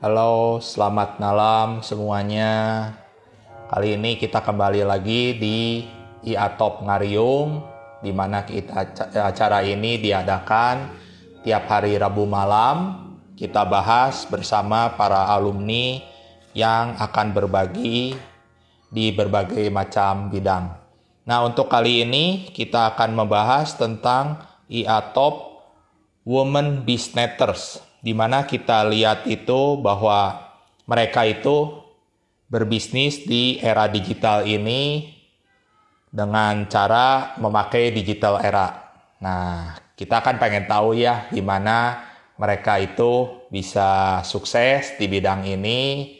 Halo, selamat malam semuanya. Kali ini kita kembali lagi di IA Top Ngariung, di mana kita acara ini diadakan tiap hari Rabu malam. Kita bahas bersama para alumni yang akan berbagi di berbagai macam bidang. Nah, untuk kali ini kita akan membahas tentang IA Top Women Businessers di mana kita lihat itu bahwa mereka itu berbisnis di era digital ini dengan cara memakai digital era. Nah, kita akan pengen tahu ya gimana mereka itu bisa sukses di bidang ini.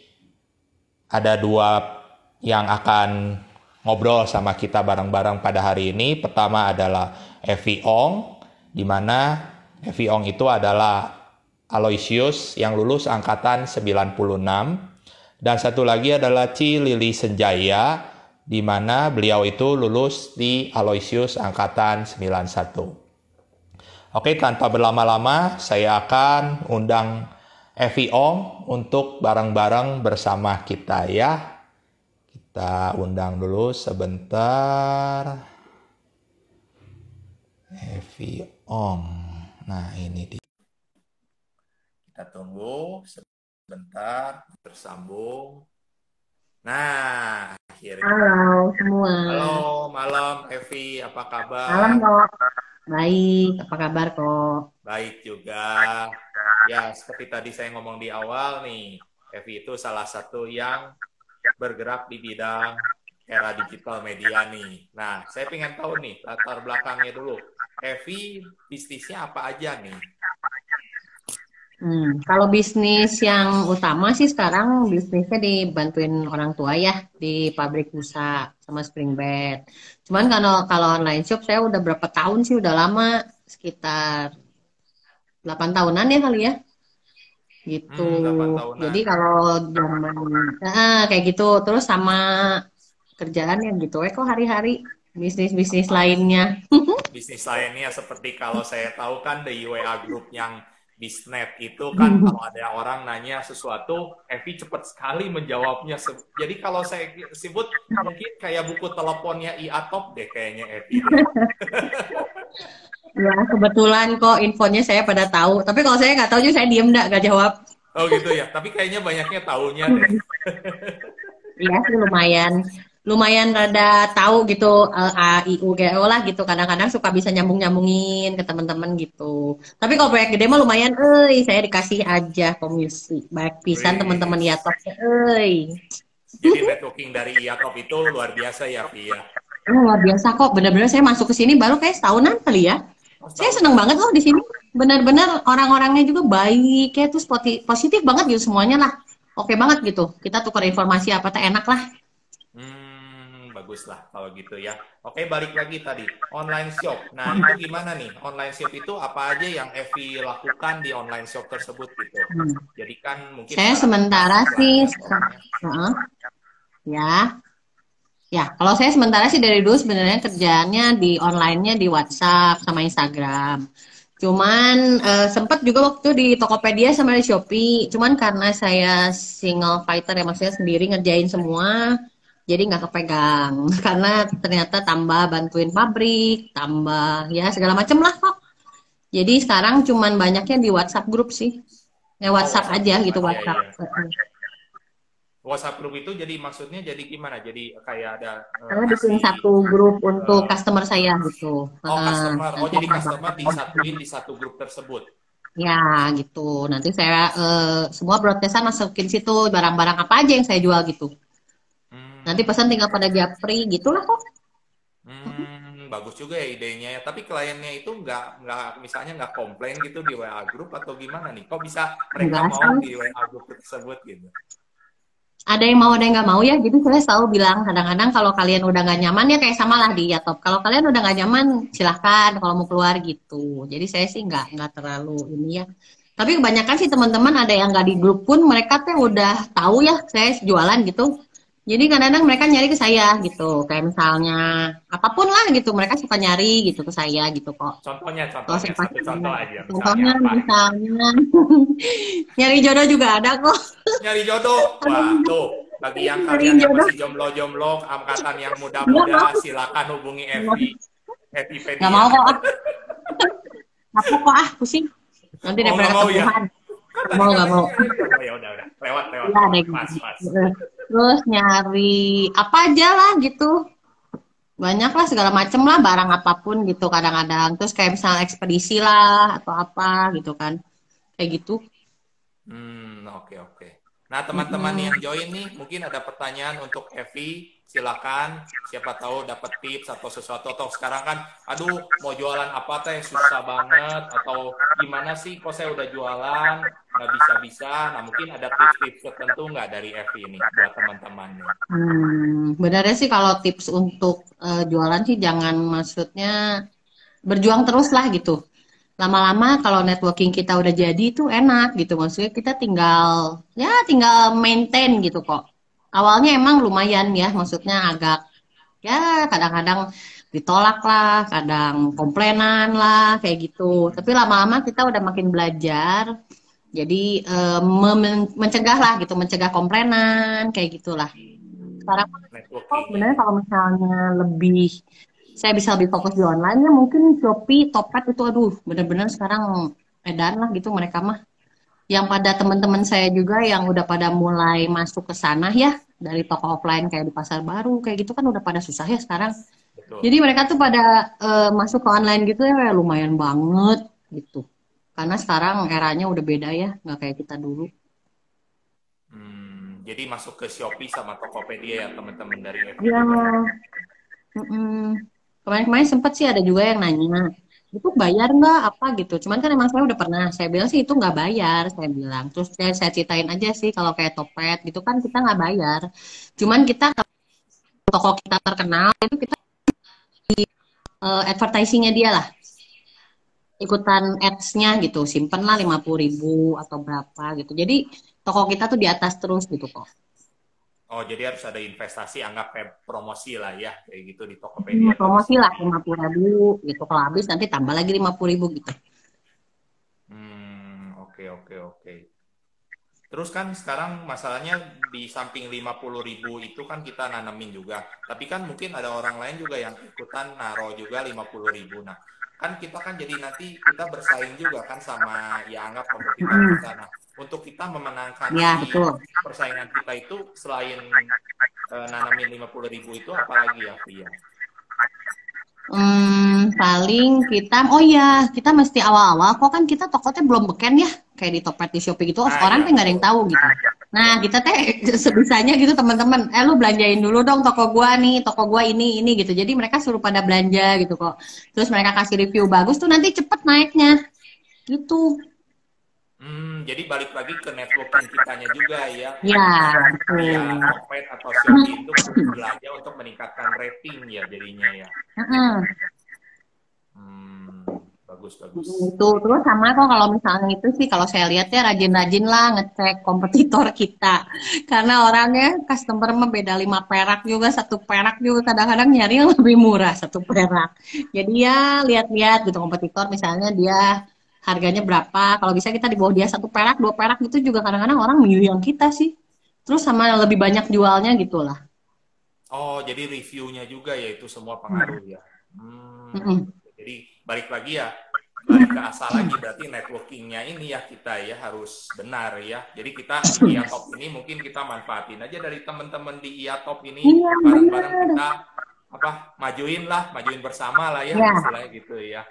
Ada dua yang akan ngobrol sama kita bareng-bareng pada hari ini. Pertama adalah Evi Ong, di mana Evi Ong itu adalah Aloysius yang lulus angkatan 96 dan satu lagi adalah Ci Lili Senjaya di mana beliau itu lulus di Aloysius angkatan 91. Oke, tanpa berlama-lama saya akan undang Evi Ong untuk bareng-bareng bersama kita ya. Kita undang dulu sebentar. Evi Ong. Nah, ini dia. Kita tunggu sebentar tersambung. Nah, akhirnya. Halo semua. Halo, malam Evi, apa kabar? Malam kok. Baik, apa kabar kok? Baik juga. Ya, seperti tadi saya ngomong di awal nih, Evi itu salah satu yang bergerak di bidang era digital media nih. Nah, saya ingin tahu nih latar belakangnya dulu. Evi bisnisnya apa aja nih? Hmm, kalau bisnis yang utama sih sekarang bisnisnya dibantuin orang tua ya di pabrik busa sama spring bed. Cuman kalau kalau online shop saya udah berapa tahun sih udah lama sekitar 8 tahunan ya kali ya. Gitu. Hmm, Jadi kalau zaman nah, kayak gitu terus sama kerjaan yang gitu eh kok hari-hari bisnis-bisnis lainnya. bisnis lainnya seperti kalau saya tahu kan the WA group yang Bisnet itu kan kalau ada orang nanya sesuatu, Evi cepat sekali menjawabnya. Jadi kalau saya sebut mungkin kayak buku teleponnya IA Top deh kayaknya Evi. ya kebetulan kok infonya saya pada tahu. Tapi kalau saya nggak tahu juga saya diem nggak nggak jawab. Oh gitu ya. Tapi kayaknya banyaknya tahunya deh. Iya sih lumayan lumayan rada tahu gitu uh, A I U G O lah gitu. Kadang-kadang suka bisa nyambung nyambungin ke teman-teman gitu. Tapi kalau proyek gede mah lumayan eh saya dikasih aja komisi. Baik pisan teman-teman Yatop eh jadi networking dari Yatop itu luar biasa ya Pia oh, luar biasa kok. Benar-benar saya masuk ke sini baru kayak setahunan kali ya. Oh, saya seneng banget loh di sini benar-benar orang-orangnya juga baik ya terus positif banget gitu semuanya lah. Oke banget gitu. Kita tukar informasi apa tuh enak lah bagus lah kalau gitu ya. Oke, balik lagi tadi online shop. Nah, itu gimana nih? Online shop itu apa aja yang Evi lakukan di online shop tersebut gitu? Hmm. Jadi kan mungkin saya sementara sih uh, ya. Ya, kalau saya sementara sih dari dulu sebenarnya kerjaannya di online-nya di WhatsApp sama Instagram. Cuman uh, sempat juga waktu di Tokopedia sama di Shopee. Cuman karena saya single fighter ya maksudnya sendiri ngerjain semua jadi nggak kepegang karena ternyata tambah bantuin pabrik tambah ya segala macem lah kok jadi sekarang cuman banyaknya di WhatsApp grup sih ya WhatsApp, oh, WhatsApp aja gitu WhatsApp ya, ya. WhatsApp grup itu jadi maksudnya jadi gimana? Jadi kayak ada uh, bikin satu grup untuk uh, customer saya gitu. Oh, customer. Oh, jadi customer disatuin di satu grup tersebut. Ya, gitu. Nanti saya uh, semua broadcastan masukin situ barang-barang apa aja yang saya jual gitu. Nanti pesan tinggal pada japri gitulah kok. Hmm, bagus juga ya idenya ya. Tapi kliennya itu nggak nggak misalnya nggak komplain gitu di WA group atau gimana nih? Kok bisa mereka Enggak, mau di WA group tersebut gitu? Ada yang mau ada yang nggak mau ya. Jadi saya selalu bilang kadang-kadang kalau kalian udah nggak nyaman ya kayak sama lah di Yatop. Kalau kalian udah nggak nyaman silahkan kalau mau keluar gitu. Jadi saya sih nggak nggak terlalu ini ya. Tapi kebanyakan sih teman-teman ada yang nggak di grup pun mereka tuh udah tahu ya saya jualan gitu Jadi kadang-kadang mereka nyari ke saya gitu, kayak misalnya apa pun lah gitu, mereka suka nyari gitu ke saya gitu kok. Contohnya, contohnya, saya satu contoh aja. Contohnya Misalnya apa? misalnya nyari jodoh juga ada kok. Nyari jodoh. Wah, tuh. Bagi yang kalian yang masih jomblo-jomblo, angkatan yang muda-muda, silakan hubungi Evi. Evi Pedia. Nggak mau kok. ah. Nggak mau kok ah, pusing. Nanti Oh, daripada mau ya? Nggak mau, nggak mau. Ya udah, udah. Lewat, lewat. Iya, Mas, gitu. mas. Terus nyari apa aja lah gitu. Banyak lah segala macem lah barang apa pun gitu kadang-kadang. Terus kayak misalnya ekspedisi lah atau apa gitu kan. Kayak gitu. Hmm, oke oke. Nah, teman-teman yang join nih, mungkin ada pertanyaan untuk Evi, silakan. Siapa tahu dapat tips atau sesuatu. Atau sekarang kan, aduh, mau jualan apa teh susah banget. Atau gimana sih, kok saya udah jualan, nggak bisa-bisa. Nah, mungkin ada tips-tips tertentu nggak dari Evi ini buat teman-teman nih? Hmm, benernya sih kalau tips untuk eh, jualan sih jangan maksudnya berjuang terus lah gitu. Lama-lama kalau networking kita udah jadi itu enak gitu. Maksudnya kita tinggal ya tinggal maintain gitu kok. Awalnya emang lumayan ya, maksudnya agak ya kadang-kadang ditolak lah, kadang komplainan lah kayak gitu. Tapi lama-lama kita udah makin belajar. Jadi eh, mem- mencegah lah gitu, mencegah komplainan kayak gitulah. Sekarang Oh, Networking. sebenarnya kalau misalnya lebih saya bisa lebih fokus di online ya mungkin Shopee, Tokped itu aduh bener-bener sekarang edan lah gitu mereka mah. Yang pada teman-teman saya juga yang udah pada mulai masuk ke sana ya dari toko offline kayak di pasar baru kayak gitu kan udah pada susah ya sekarang. Betul. Jadi mereka tuh pada eh, masuk ke online gitu ya lumayan banget gitu. Karena sekarang eranya udah beda ya, nggak kayak kita dulu. Hmm, jadi masuk ke Shopee sama Tokopedia ya teman-teman dari. Ya, mm-mm. Kemarin-kemarin sempet sih ada juga yang nanya, itu bayar nggak apa gitu. Cuman kan emang saya udah pernah, saya bilang sih itu nggak bayar, saya bilang. Terus saya, saya ceritain aja sih kalau kayak Topet gitu kan kita nggak bayar. Cuman kita toko kita terkenal itu kita di eh, advertisingnya dia lah. Ikutan ads-nya gitu, simpen lah 50 ribu atau berapa gitu. Jadi toko kita tuh di atas terus gitu kok. Oh, jadi harus ada investasi, anggap kayak promosi lah ya, kayak gitu di Tokopedia. promosi lah 50 ribu gitu kalau habis nanti tambah lagi 50 ribu gitu Hmm, oke oke oke. Terus kan sekarang masalahnya di samping 50 ribu itu kan kita nanemin juga. Tapi kan mungkin ada orang lain juga yang ikutan naro juga 50 ribu. Nah, kan kita kan jadi nanti kita bersaing juga kan sama ya anggap kompetitor Hmm. kita. Nah, untuk kita memenangkan ya betul persaingan kita itu selain eh, nanamin 50 ribu itu apalagi ya, Via? Hmm, paling kita oh iya kita mesti awal-awal kok kan kita tokonya belum beken ya kayak di Topet di Shopee gitu. Ah, orang iya. teh nggak ada yang tahu gitu. Nah kita teh sebisanya gitu teman-teman eh lu belanjain dulu dong toko gua nih toko gua ini ini gitu. Jadi mereka suruh pada belanja gitu kok. Terus mereka kasih review bagus tuh nanti cepet naiknya. Gitu Hmm, jadi balik lagi ke networking kitanya juga ya. ya Ya, betul Tokped atau Shopee itu belajar untuk meningkatkan rating ya jadinya ya. Heeh. Hmm, bagus bagus. Itu terus sama kok kalau misalnya itu sih kalau saya lihat ya rajin-rajin lah ngecek kompetitor kita karena orangnya customer mah beda lima perak juga satu perak juga kadang-kadang nyari yang lebih murah satu perak jadi ya lihat-lihat gitu kompetitor misalnya dia harganya berapa kalau bisa kita di bawah dia satu perak dua perak gitu juga kadang-kadang orang milih yang kita sih terus sama lebih banyak jualnya gitu lah Oh, jadi reviewnya juga ya itu semua pengaruh ya. Hmm, Mm-mm. jadi balik lagi ya, balik ke asal lagi berarti networkingnya ini ya kita ya harus benar ya. Jadi kita di IATOP ini mungkin kita manfaatin aja dari teman-teman di IATOP ini Iya, bareng-bareng benar. kita apa majuin lah, majuin bersama lah ya, Iya. istilahnya gitu ya.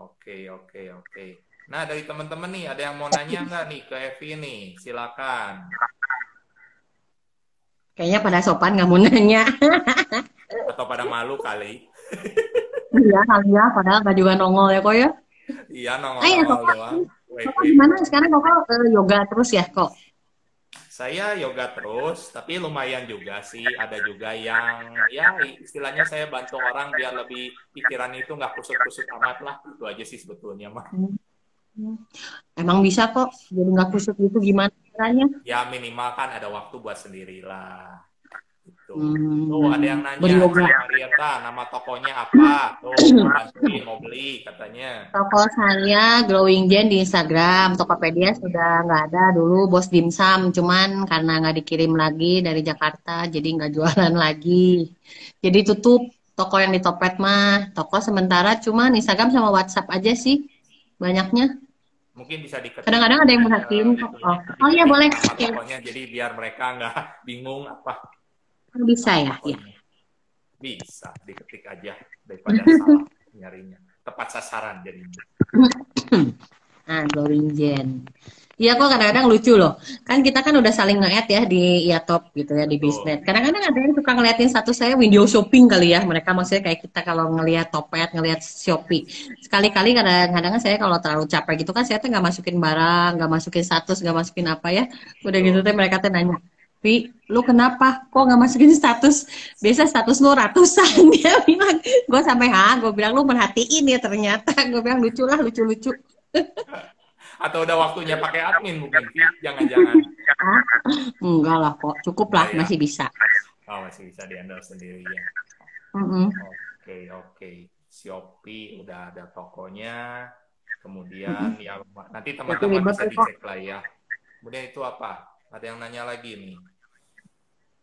Oke, oke, oke. Nah, dari teman-teman nih, ada yang mau nanya nggak nih ke Evi nih? Silakan. kayaknya pada sopan nggak mau nanya Atau pada malu kali. iya kali ya padahal nggak juga nongol ya kok ya Iya, iya, nongol-nongol Koko. doang. Wait, Kok wait. gimana sekarang kok eh, yoga terus ya kok? Saya yoga terus, tapi lumayan juga sih. Ada juga yang, ya istilahnya saya bantu orang biar lebih pikiran itu nggak kusut-kusut amat lah. Itu aja sih sebetulnya mah. Emang bisa kok, jadi nggak kusut gitu gimana caranya? Ya minimal kan ada waktu buat sendirilah. Gitu. Hmm. Tuh ada yang nanya, Beryoga. Marieta, nama tokonya apa? Tuh, bantuin mau beli katanya. Toko saya Glowing Gen di Instagram, Tokopedia sudah nggak ada dulu Bos Dimsum, cuman karena nggak dikirim lagi dari Jakarta, jadi nggak jualan lagi. Jadi tutup toko yang di Topet mah, toko sementara cuman Instagram sama WhatsApp aja sih banyaknya. Mungkin bisa diketik. Kadang-kadang ada yang merhatiin. Oh, oh iya boleh. Tokonya jadi biar mereka nggak bingung apa Bisa ya, ya. Bisa diketik aja daripada salah nyarinya. Tepat sasaran jadinya. Nah, Glowing Gen. Iya kok kadang-kadang lucu loh. Kan kita kan udah saling nge-add ya di Iatop gitu ya di. Bisnet. Kadang-kadang ada yang suka ngeliatin status saya window shopping kali ya. Mereka maksudnya kayak kita kalau ngeliat Topet, ngeliat Shopee. Sekali-kali kadang-kadang saya kalau terlalu capek gitu kan saya tuh nggak masukin barang, nggak masukin status, nggak masukin apa ya. Udah gitu tuh mereka tuh nanya, Wi, lu kenapa? Kok nggak masukin status? Biasa status lu ratusan. Dia bilang, gue sampai ha, gue bilang lu merhatiin ya ternyata. Gue bilang lucu lah, lucu-lucu. Atau udah waktunya pakai admin mungkin. Jangan-jangan. Enggak lah kok, cukup lah, Enggak ya? masih bisa. Oh, masih bisa diandalkan sendiri ya. Oke, oke. Shopee udah ada tokonya. Kemudian ya nanti teman-teman bisa dicek lah ya. Kemudian itu apa? Ada yang nanya lagi nih.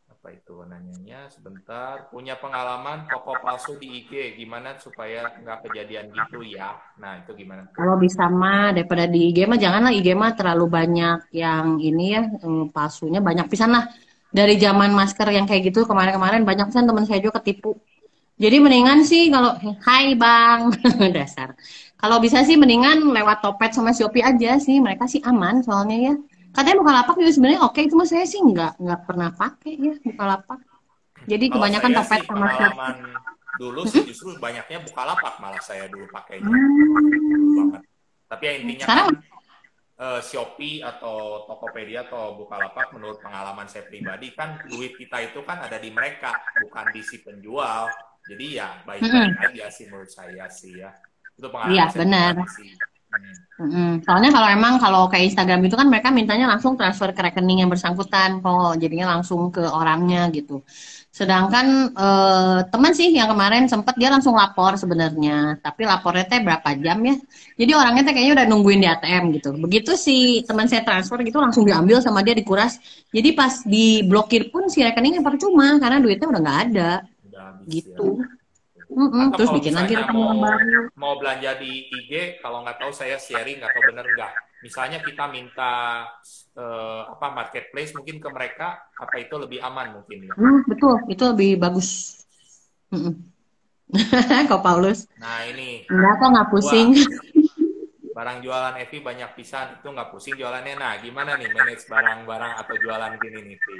Apa itu nanyanya? Sebentar. Punya pengalaman toko palsu di IG. Gimana supaya nggak kejadian gitu ya? Nah, itu gimana? Kalau bisa mah daripada di IG mah janganlah IG mah terlalu banyak yang ini ya eh, palsunya banyak pisan lah. Dari zaman masker yang kayak gitu kemarin-kemarin banyak pisan teman saya juga ketipu. Jadi mendingan sih kalau Hai Bang dasar. Kalau bisa sih mendingan lewat Topet sama Shopee aja sih. Mereka sih aman soalnya ya. Katanya Bukalapak juga sebenarnya oke, cuma saya sih nggak nggak pernah pakai ya Bukalapak. Jadi Kalau kebanyakan Topet sih sama pengalaman dulu sih justru banyaknya Bukalapak malah saya dulu pakainya. Hmm. banget. Tapi ya intinya Sekarang- kan eh, Shopee atau Tokopedia atau Bukalapak menurut pengalaman saya pribadi kan duit kita itu kan ada di mereka bukan di si penjual. Jadi ya baik-baik aja sih menurut saya sih ya. Itu pengalaman Iya, saya benar. sih. Hmm. Mm-mm. Soalnya kalau emang kalau kayak Instagram itu kan mereka mintanya langsung transfer ke rekening yang bersangkutan, kok jadinya langsung ke orangnya gitu. Sedangkan eh, teman sih yang kemarin sempat dia langsung lapor sebenarnya, tapi lapornya teh berapa jam ya? Jadi orangnya teh kayaknya udah nungguin di ATM gitu. Begitu si teman saya transfer gitu langsung diambil sama dia dikuras. Jadi pas diblokir pun si rekeningnya percuma karena duitnya udah nggak ada Udah habis gitu. ya. Mm-mm. Atau Terus bikin lagi rekening baru. mau belanja di IG, kalau nggak tahu saya sharing nggak tahu bener nggak. Misalnya kita minta eh, apa marketplace mungkin ke mereka, apa itu lebih aman mungkin ya. Hmm, betul, itu lebih bagus. Mm-mm. Kok Paulus? Nah ini Enggak kok nggak pusing. barang jualan Evi banyak pisan itu nggak pusing jualannya. Nah gimana nih manage barang-barang atau jualan gini nih Vi?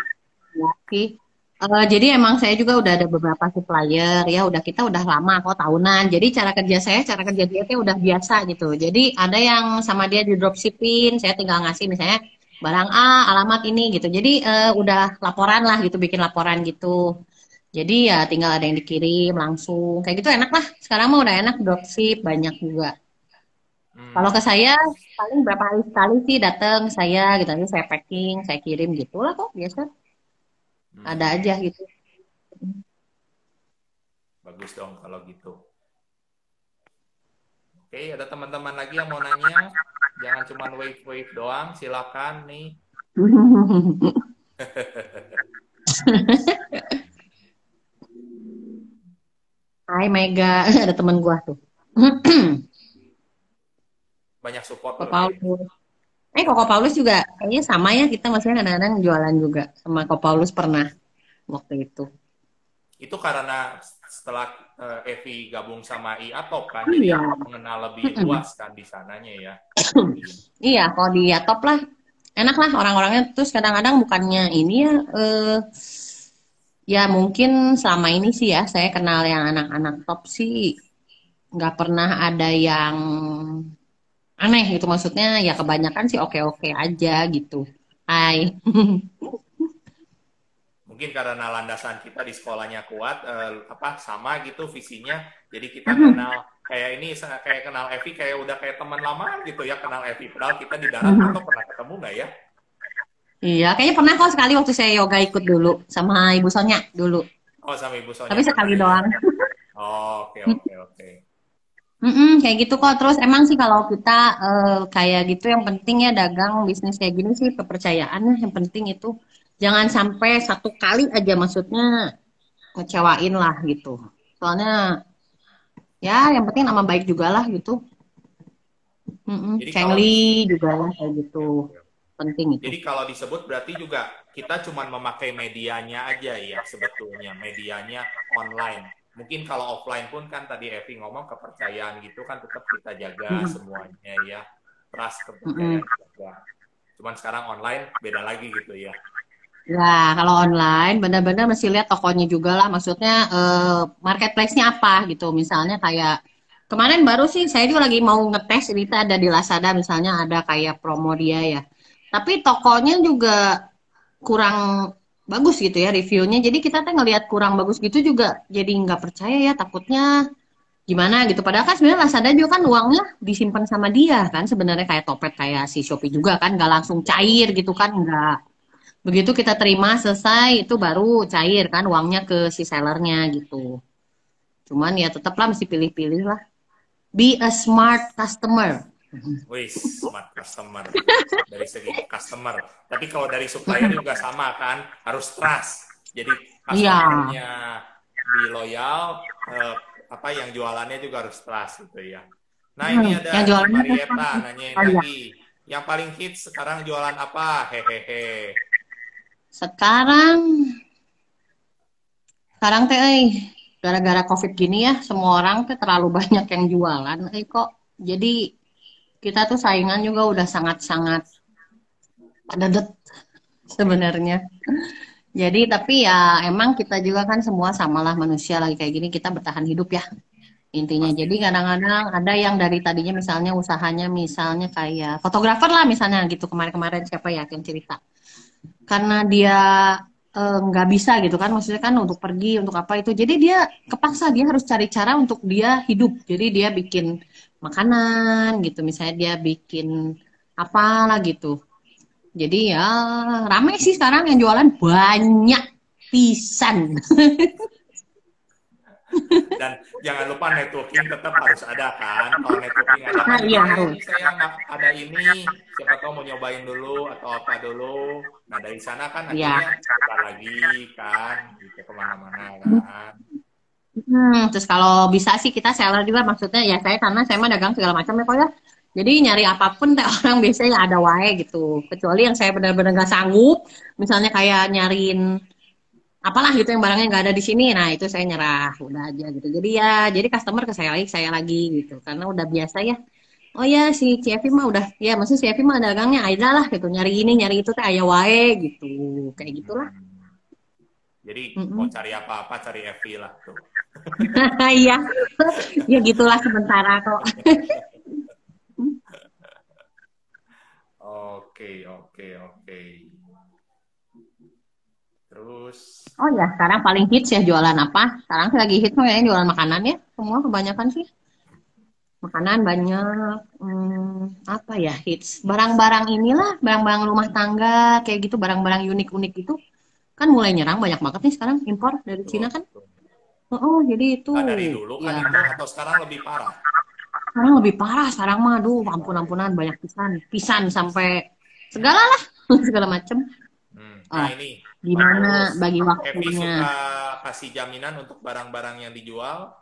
Eh, jadi emang saya juga udah ada beberapa supplier ya, udah kita udah lama kok tahunan. Jadi cara kerja saya, cara kerja dia tuh udah biasa gitu. Jadi ada yang sama dia di dropshipping, saya tinggal ngasih misalnya barang A, alamat ini gitu. Jadi eh, udah laporan lah gitu, bikin laporan gitu. Jadi ya tinggal ada yang dikirim langsung. Kayak gitu enak lah. Sekarang mah udah enak dropship banyak juga. Hmm. Kalau ke saya paling berapa hari sekali sih datang saya gitu, nanti saya packing, saya kirim gitu lah kok biasa. Hmm. Ada aja gitu. Bagus dong kalau gitu. Oke, ada teman-teman lagi yang mau nanya? Jangan cuma wave-wave doang, silakan nih. Hai Mega, ada teman gua tuh. Banyak support. Eh, Koko Paulus juga kayaknya sama ya kita maksudnya kadang-kadang jualan juga sama Koko Paulus pernah waktu itu. Itu karena setelah eh, Evi gabung sama IATOP kan, jadi Iya. mengenal lebih luas kan di sananya ya. Iya, kalau di top lah enak lah orang-orangnya terus kadang-kadang bukannya ini ya eh, ya mungkin selama ini sih ya saya kenal yang anak-anak top sih nggak pernah ada yang aneh gitu maksudnya ya kebanyakan sih oke-oke aja gitu. Hai. Mungkin karena landasan kita di sekolahnya kuat, eh, apa sama gitu visinya, jadi kita kenal kayak ini kayak kenal Evi kayak udah kayak teman lama gitu ya kenal Evi. Padahal kita di darat atau pernah ketemu nggak ya? Iya, kayaknya pernah kok sekali waktu saya yoga ikut dulu sama Ibu Sonya dulu. Oh, sama Ibu Sonya. Tapi sekali doang. Oh, oke oke oke. Mm-mm, kayak gitu kok. Terus emang sih kalau kita uh, kayak gitu yang penting ya dagang bisnis kayak gini sih kepercayaan yang penting itu jangan sampai satu kali aja maksudnya ngecewain lah gitu. Soalnya ya yang penting nama baik juga lah gitu. Mm-mm, Cengli juga lah kayak gitu penting itu. Jadi kalau disebut berarti juga kita cuma memakai medianya aja ya sebetulnya medianya online. Mungkin kalau offline pun kan tadi Evi ngomong kepercayaan gitu kan tetap kita jaga hmm. semuanya ya trust kepercayaan hmm. jaga. Cuman sekarang online beda lagi gitu ya. Ya, kalau online benar-benar mesti lihat tokonya juga lah. Maksudnya eh, marketplace-nya apa gitu. Misalnya kayak kemarin baru sih saya juga lagi mau ngetes ini ada di Lazada misalnya ada kayak promo dia ya tapi tokonya juga kurang bagus gitu ya reviewnya. Jadi kita tuh ngelihat kurang bagus gitu juga jadi nggak percaya ya takutnya gimana gitu. Padahal kan sebenarnya Lazada juga kan uangnya disimpan sama dia kan sebenarnya kayak topet kayak si Shopee juga kan nggak langsung cair gitu kan nggak. Begitu kita terima selesai itu baru cair kan uangnya ke si sellernya gitu. Cuman ya tetaplah mesti pilih-pilih lah. Be a smart customer Wih, smart customer dari segi customer. Tapi kalau dari supplier juga sama kan, harus trust. Jadi customernya yeah. di loyal, eh, apa yang jualannya juga harus trust gitu ya. Nah ini ada yang Marieta nanyain oh, iya. lagi. Yang paling hits sekarang jualan apa? Hehehe. Sekarang, sekarang teh, eh, gara-gara covid gini ya, semua orang tuh terlalu banyak yang jualan. Eh kok jadi kita tuh saingan juga udah sangat-sangat padat sebenarnya. Jadi tapi ya emang kita juga kan semua samalah manusia lagi kayak gini kita bertahan hidup ya intinya. Jadi kadang-kadang ada yang dari tadinya misalnya usahanya misalnya kayak fotografer lah misalnya gitu kemarin-kemarin siapa ya yang cerita. Karena dia eh, nggak e, bisa gitu kan maksudnya kan untuk pergi untuk apa itu. Jadi dia kepaksa dia harus cari cara untuk dia hidup. Jadi dia bikin makanan gitu. Misalnya dia bikin apalah gitu. Jadi ya rame sih sekarang yang jualan. Banyak pisan. Dan jangan lupa networking tetap harus ada kan? Kalau networking ada nah, iya, harus. saya nggak ada ini. Siapa tahu mau nyobain dulu atau apa dulu. Nah dari sana kan iya. akhirnya ya. lagi kan? Gitu ke mana-mana kan Hmm, terus kalau bisa sih kita seller juga maksudnya ya saya karena saya mah dagang segala macam ya kok ya. Jadi nyari apa pun teh orang biasanya ada wae gitu. Kecuali yang saya benar-benar nggak sanggup, misalnya kayak nyariin apalah gitu yang barangnya nggak ada di sini. Nah itu saya nyerah, udah aja gitu. Jadi ya, jadi customer ke saya lagi, saya lagi gitu. Karena udah biasa ya. Oh ya si Cevi mah udah, ya maksud si Cevi mah dagangnya ada lah gitu. Nyari ini, nyari itu teh ayah wae gitu. Kayak gitulah. Jadi mm -hmm. mau cari apa-apa cari Evi lah tuh. Iya, ya gitulah sementara kok. Oke, oke, oke. Terus. Oh ya, sekarang paling hits ya jualan apa? Sekarang lagi hits kayaknya jualan makanan ya. Semua kebanyakan sih. Makanan banyak. Hmm, apa ya hits? Barang-barang inilah, barang-barang rumah tangga kayak gitu, barang-barang unik-unik itu kan mulai nyerang banyak banget nih sekarang impor dari Cina kan. Oh, jadi itu. Nah, dari dulu kan ya. itu atau sekarang lebih parah? Sekarang lebih parah, sekarang mah aduh ampun-ampunan banyak pisan. Pisan sampai segala lah, segala macem. Hmm. Nah, oh, ini gimana bagi waktunya? suka kasih jaminan untuk barang-barang yang dijual?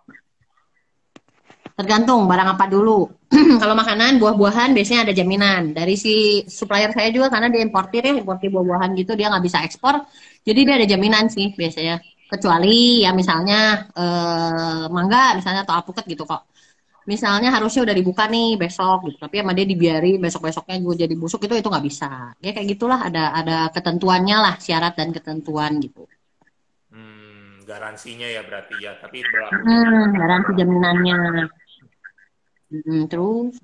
Tergantung barang apa dulu. Kalau makanan, buah-buahan biasanya ada jaminan. Dari si supplier saya juga karena dia importir ya, importir buah-buahan gitu, dia nggak bisa ekspor. Jadi dia ada jaminan sih biasanya kecuali ya misalnya eh, mangga misalnya atau alpukat gitu kok misalnya harusnya udah dibuka nih besok gitu tapi sama dia dibiari besok besoknya juga jadi busuk itu itu nggak bisa ya kayak gitulah ada ada ketentuannya lah syarat dan ketentuan gitu hmm, garansinya ya berarti ya tapi hmm, garansi jaminannya hmm, terus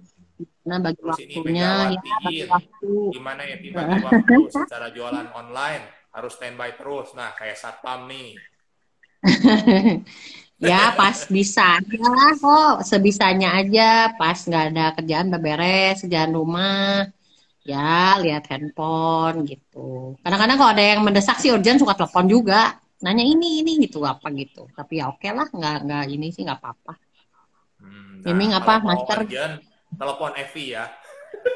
nah bagi terus waktunya ya bagi waktu gimana ya bagi waktu secara jualan online harus standby terus nah kayak satpam nih Ya pas bisa aja lah kok, sebisanya aja. Pas nggak ada kerjaan beberes, kerjaan rumah, ya lihat handphone gitu. Kadang-kadang kalau ada yang mendesak sih urgent suka telepon juga, nanya ini ini gitu apa gitu. Tapi ya oke lah, nggak nggak ini sih nggak apa-apa. Hmm, Miming nah, apa, Master? urgent, telepon Evi ya.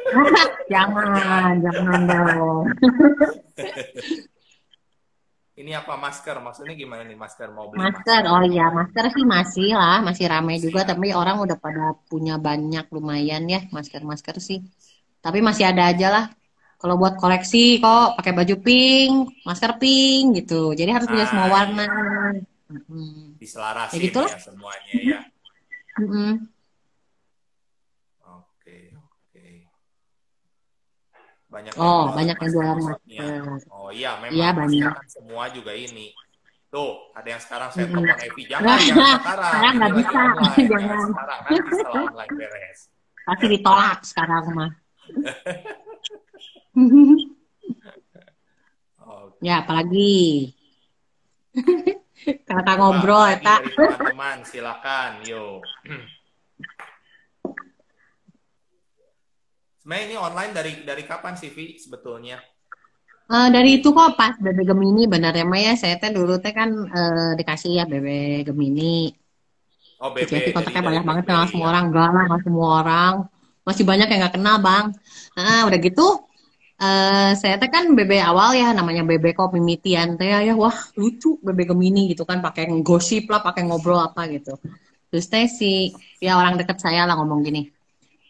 jangan, jangan dong. Ini apa masker? Maksudnya gimana nih masker mau beli Masker, oh iya masker sih masih lah, masih ramai juga. Ya? Tapi orang udah pada punya banyak lumayan ya masker-masker sih. Tapi masih ada aja lah. Kalau buat koleksi kok pakai baju pink, masker pink gitu. Jadi harus punya semua Ah, warna. iya. Mm-mm. Diselarasin Ya gitulah. ya semuanya ya. Mm-mm. Oke, oke. Banyak yang Oh, jualan banyak yang masker jualan masker. Oh iya, memang Iya banyak. semua juga ini. Tuh, ada yang sekarang saya telepon Evi. Jangan, jangan sekarang. Sekarang nggak bisa, online. Jangan sekarang. Nanti setelah online beres. Pasti ditolak sekarang mah. Oke. Ya, apalagi Coba ngobrol eta. dari teman-teman, silakan. Yo. Sebenarnya ini online dari dari kapan sih, Vi, sebetulnya? Eh, dari itu kok pas BB Gemini mah ya saya teh dulu teh kan eh, dikasih ya BB Gemini. Oh, BB. ya, kontaknya Jadi banyak dari banget kenal semua ya. orang, enggak lah semua orang. Masih banyak yang nggak kenal bang. Nah, udah gitu eh saya teh kan BB awal ya namanya BB kok mimitian teh ya wah lucu BB Gemini gitu kan pakai gosip lah pakai ngobrol apa gitu. Terus teh si ya orang deket saya lah ngomong gini,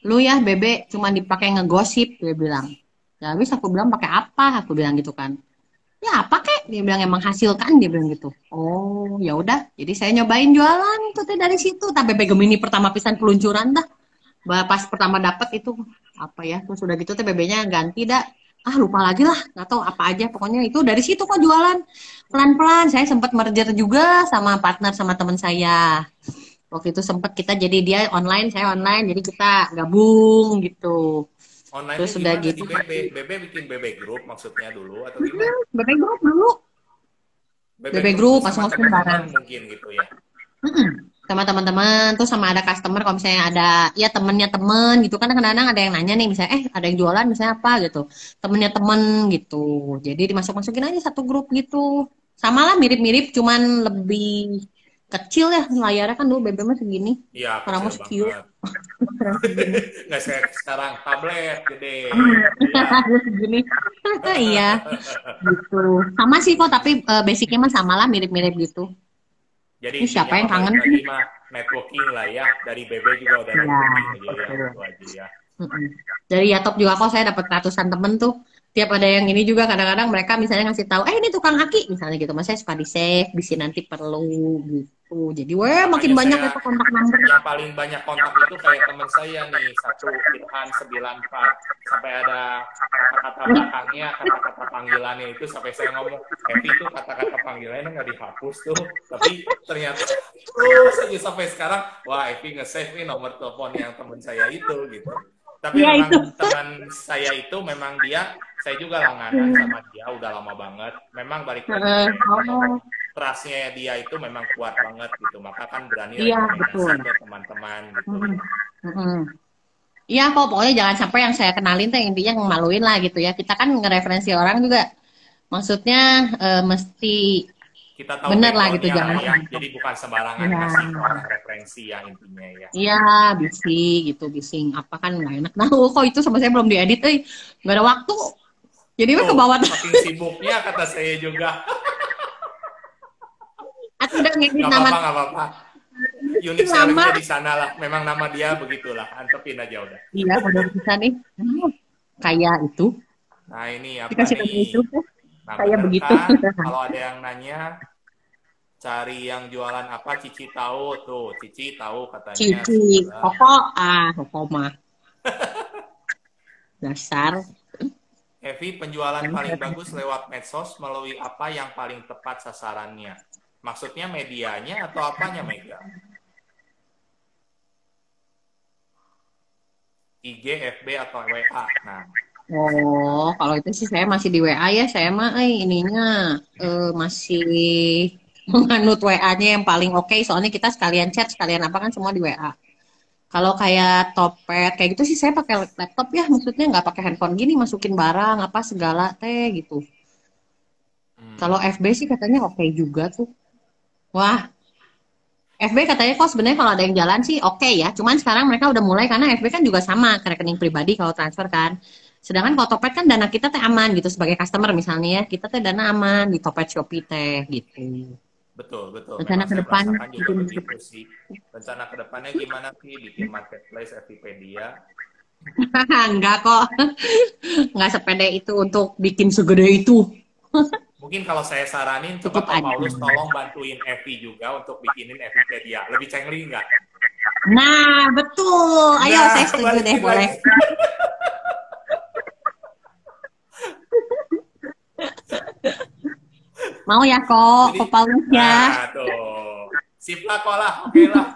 lu ya BB cuma dipakai ngegosip dia bilang. Ya habis aku bilang pakai apa? Aku bilang gitu kan. Ya apa kek? Dia bilang emang hasilkan dia bilang gitu. Oh ya udah. Jadi saya nyobain jualan tuh teh dari situ. Tapi BB Gemini pertama pisan peluncuran dah. Pas pertama dapat itu apa ya? Terus udah gitu teh BB-nya ganti dah. Ah lupa lagi lah. Nggak tahu apa aja. Pokoknya itu dari situ kok jualan. Pelan-pelan. Saya sempat merger juga sama partner sama teman saya. Waktu itu sempat kita jadi dia online, saya online. Jadi kita gabung gitu. Online Terus udah gimana gitu. BB? BB bikin BB group maksudnya dulu atau gimana? BB Group dulu. BB group, sama masuk-masukin teman-teman barang. mungkin gitu ya. Mm-mm. sama teman-teman tuh sama ada customer kalau misalnya ada ya temennya temen gitu kan kadang-kadang ada yang nanya nih misalnya eh ada yang jualan misalnya apa gitu temennya temen gitu jadi dimasuk-masukin aja satu grup gitu sama lah mirip-mirip cuman lebih kecil ya layarnya kan dulu BB mah segini Iya, kecil mau. Sekarang segini Nggak saya sekarang tablet gede. Ada segini iya gitu sama sih kok tapi eh, basicnya mah sama lah mirip-mirip gitu Jadi Ini siapa yang kangen mah networking lah ya. Dari BB juga udah Iya, networking aja ya. Itu aja ya. Dari Yatop juga kok saya dapat ratusan temen tuh. Tiap ada yang ini juga kadang-kadang mereka misalnya ngasih tahu, eh ini tukang aki misalnya gitu. Mas saya suka di save, bisa nanti perlu gitu. Jadi weh makin Makanya banyak saya- itu kontak number. Yang paling banyak kontak itu kayak teman saya nih, satu Irhan 94. Sampai ada kata-kata belakangnya, kata-kata panggilannya itu sampai saya ngomong, Happy itu kata-kata panggilannya nggak dihapus tuh. Tapi ternyata terus aja sampai sekarang, wah Evi nge-save nih nomor telepon yang teman saya itu gitu. Tapi Iya, memang itu. teman saya itu memang dia, saya juga langganan sama dia udah lama banget. Memang balik lagi kayak oh. trustnya dia itu memang kuat banget gitu maka kan berani Iya, rekomendasi ke teman-teman gitu Mm-mm. Mm-mm. Iya kok pokoknya jangan sampai yang saya kenalin tuh intinya ngemaluin lah gitu ya. Kita kan ngereferensi orang juga. Maksudnya eh, mesti kita tahu Bener lah gitu, jangan ya. jadi bukan sembarangan Iya. kasih referensi ya intinya ya Iya, bising gitu, bising. Apa kan nggak enak. Nah, kok itu sama saya belum diedit, eh. Nggak ada waktu. Jadi mah ke bawah saking sibuknya kata saya juga Aku udah ngedit nama apa-apa apa-apa selebnya di sana lah memang nama dia begitulah antepin aja udah Iya, udah bisa nih. Hmm, Kayak itu. nah ini apa Dikasih nih itu. nah, kayak begitu. kan? kalau ada yang nanya cari yang jualan apa Cici tahu tuh Cici tahu katanya Cici, koko, ah, koko mah. Dasar. Evi, penjualan paling bagus lewat medsos melalui apa yang paling tepat sasarannya? Maksudnya medianya atau apanya, Mega? IG, FB, atau WA? Nah, Oh, kalau itu sih saya masih di WA ya. Saya mah eh, ininya eh, masih menganut WA-nya yang paling oke okay, soalnya kita sekalian chat sekalian apa kan semua di WA kalau kayak topet kayak gitu sih saya pakai laptop ya. Maksudnya nggak pakai handphone gini masukin barang apa segala teh gitu. Hmm. kalau FB sih katanya oke okay juga tuh. Wah. FB katanya kok sebenarnya kalau ada yang jalan sih oke okay ya. Cuman sekarang mereka udah mulai karena FB kan juga sama ke rekening pribadi kalau transfer kan. Sedangkan kalau topet kan dana kita teh aman gitu sebagai customer misalnya ya. Kita teh dana aman di topet Shopee teh gitu Betul, betul. Rencana ke depan juga begitu sih. Rencana ke depannya gimana sih bikin marketplace Evipedia? Enggak kok. Enggak sepede itu untuk bikin segede itu. Mungkin kalau saya saranin coba Pak Paulus tolong bantuin Evi juga untuk bikinin Evipedia. Lebih cengli enggak? Nah, betul. Ayo nah, saya setuju deh, boleh. Mau ya kok, Jadi, Paulus ya. Nah, tuh. Sip lah kok lah, oke okay lah.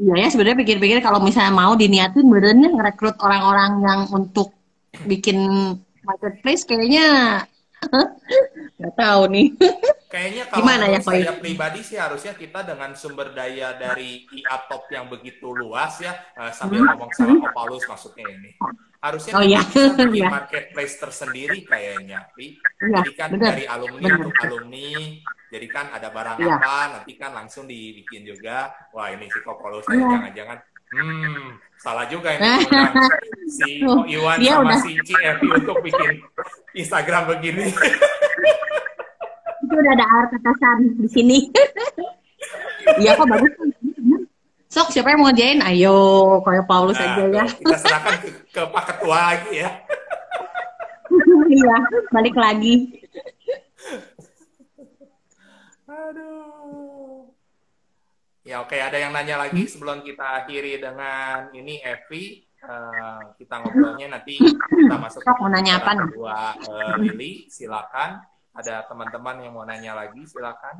Iya ya, sebenarnya pikir-pikir kalau misalnya mau diniatin benernya ngerekrut orang-orang yang untuk bikin marketplace kayaknya nggak tahu nih. Kayaknya kalau Gimana ya, saya pribadi sih harusnya kita dengan sumber daya dari IATOP yang begitu luas ya, uh, sambil hmm. ngomong sama Paulus maksudnya ini harusnya oh, iya. iya. marketplace tersendiri kayaknya Pi. Iya, jadi kan bener. dari alumni bener. untuk alumni jadi kan ada barang iya. apa nanti kan langsung dibikin juga wah ini si Kopolo saya iya. jangan-jangan hmm salah juga ini si Iwan Dia sama udah. si CFP untuk bikin Instagram begini itu udah ada air ketasan di sini iya kok bagus Sok siapa yang mau join? Ayo, kayak Paulus nah, aja ya. Kita serahkan ke, ke Pak Ketua lagi ya. iya, balik lagi. Aduh. Ya oke, ada yang nanya lagi sebelum kita akhiri dengan ini Evi. Uh, kita ngobrolnya nanti kita masuk ke mau nanya apa kedua uh, Lili, silakan. Ada teman-teman yang mau nanya lagi, silakan.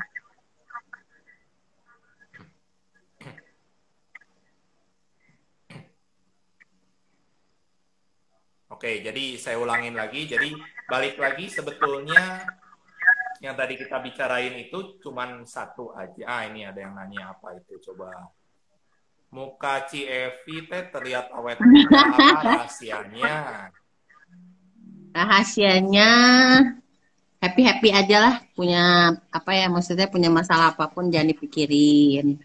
Oke, jadi saya ulangin lagi. Jadi balik lagi sebetulnya yang tadi kita bicarain itu cuman satu aja. Ah, ini ada yang nanya apa itu coba. Muka Cievi teh terlihat awet apa rahasianya? Rahasianya happy happy aja lah. Punya apa ya maksudnya punya masalah apa pun jangan dipikirin.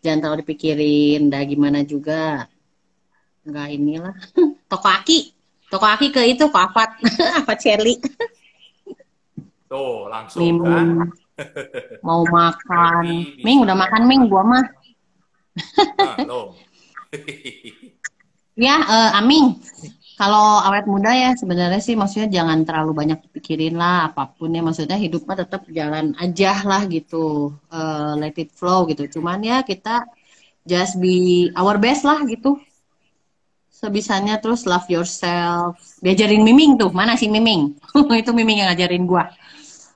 Jangan terlalu dipikirin. Dah gimana juga. Enggak inilah. Toko aki Toko Aki ke itu ke Afat, Afat Sherly. Tuh, langsung Mim, kan. Mau makan. Ming, udah makan Ming, gua mah. nah, ya, uh, Aming. Kalau awet muda ya sebenarnya sih maksudnya jangan terlalu banyak pikirin lah apa pun ya maksudnya hidup mah tetap jalan aja lah gitu uh, let it flow gitu cuman ya kita just be our best lah gitu sebisanya terus love yourself. Diajarin miming tuh. Mana sih miming? Itu miming yang ngajarin gua.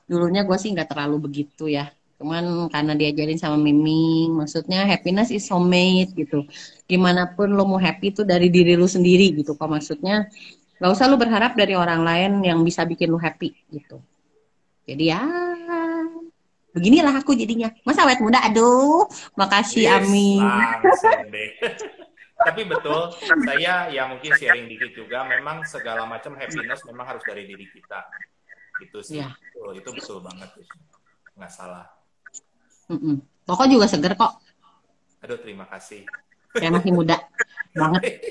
Dulunya gua sih nggak terlalu begitu ya. Cuman karena diajarin sama miming maksudnya happiness is homemade gitu. Gimana pun lo mau happy tuh dari diri lu sendiri gitu. Kok maksudnya nggak usah lu berharap dari orang lain yang bisa bikin lu happy gitu. Jadi ya beginilah aku jadinya. Masa awet muda? Aduh makasih yes, Amin tapi betul saya ya mungkin sharing dikit juga memang segala macam happiness memang harus dari diri kita. Itu sih. Ya. betul, itu betul banget nggak salah. Mm-mm. Pokok juga seger kok. Aduh terima kasih. Ya masih muda banget.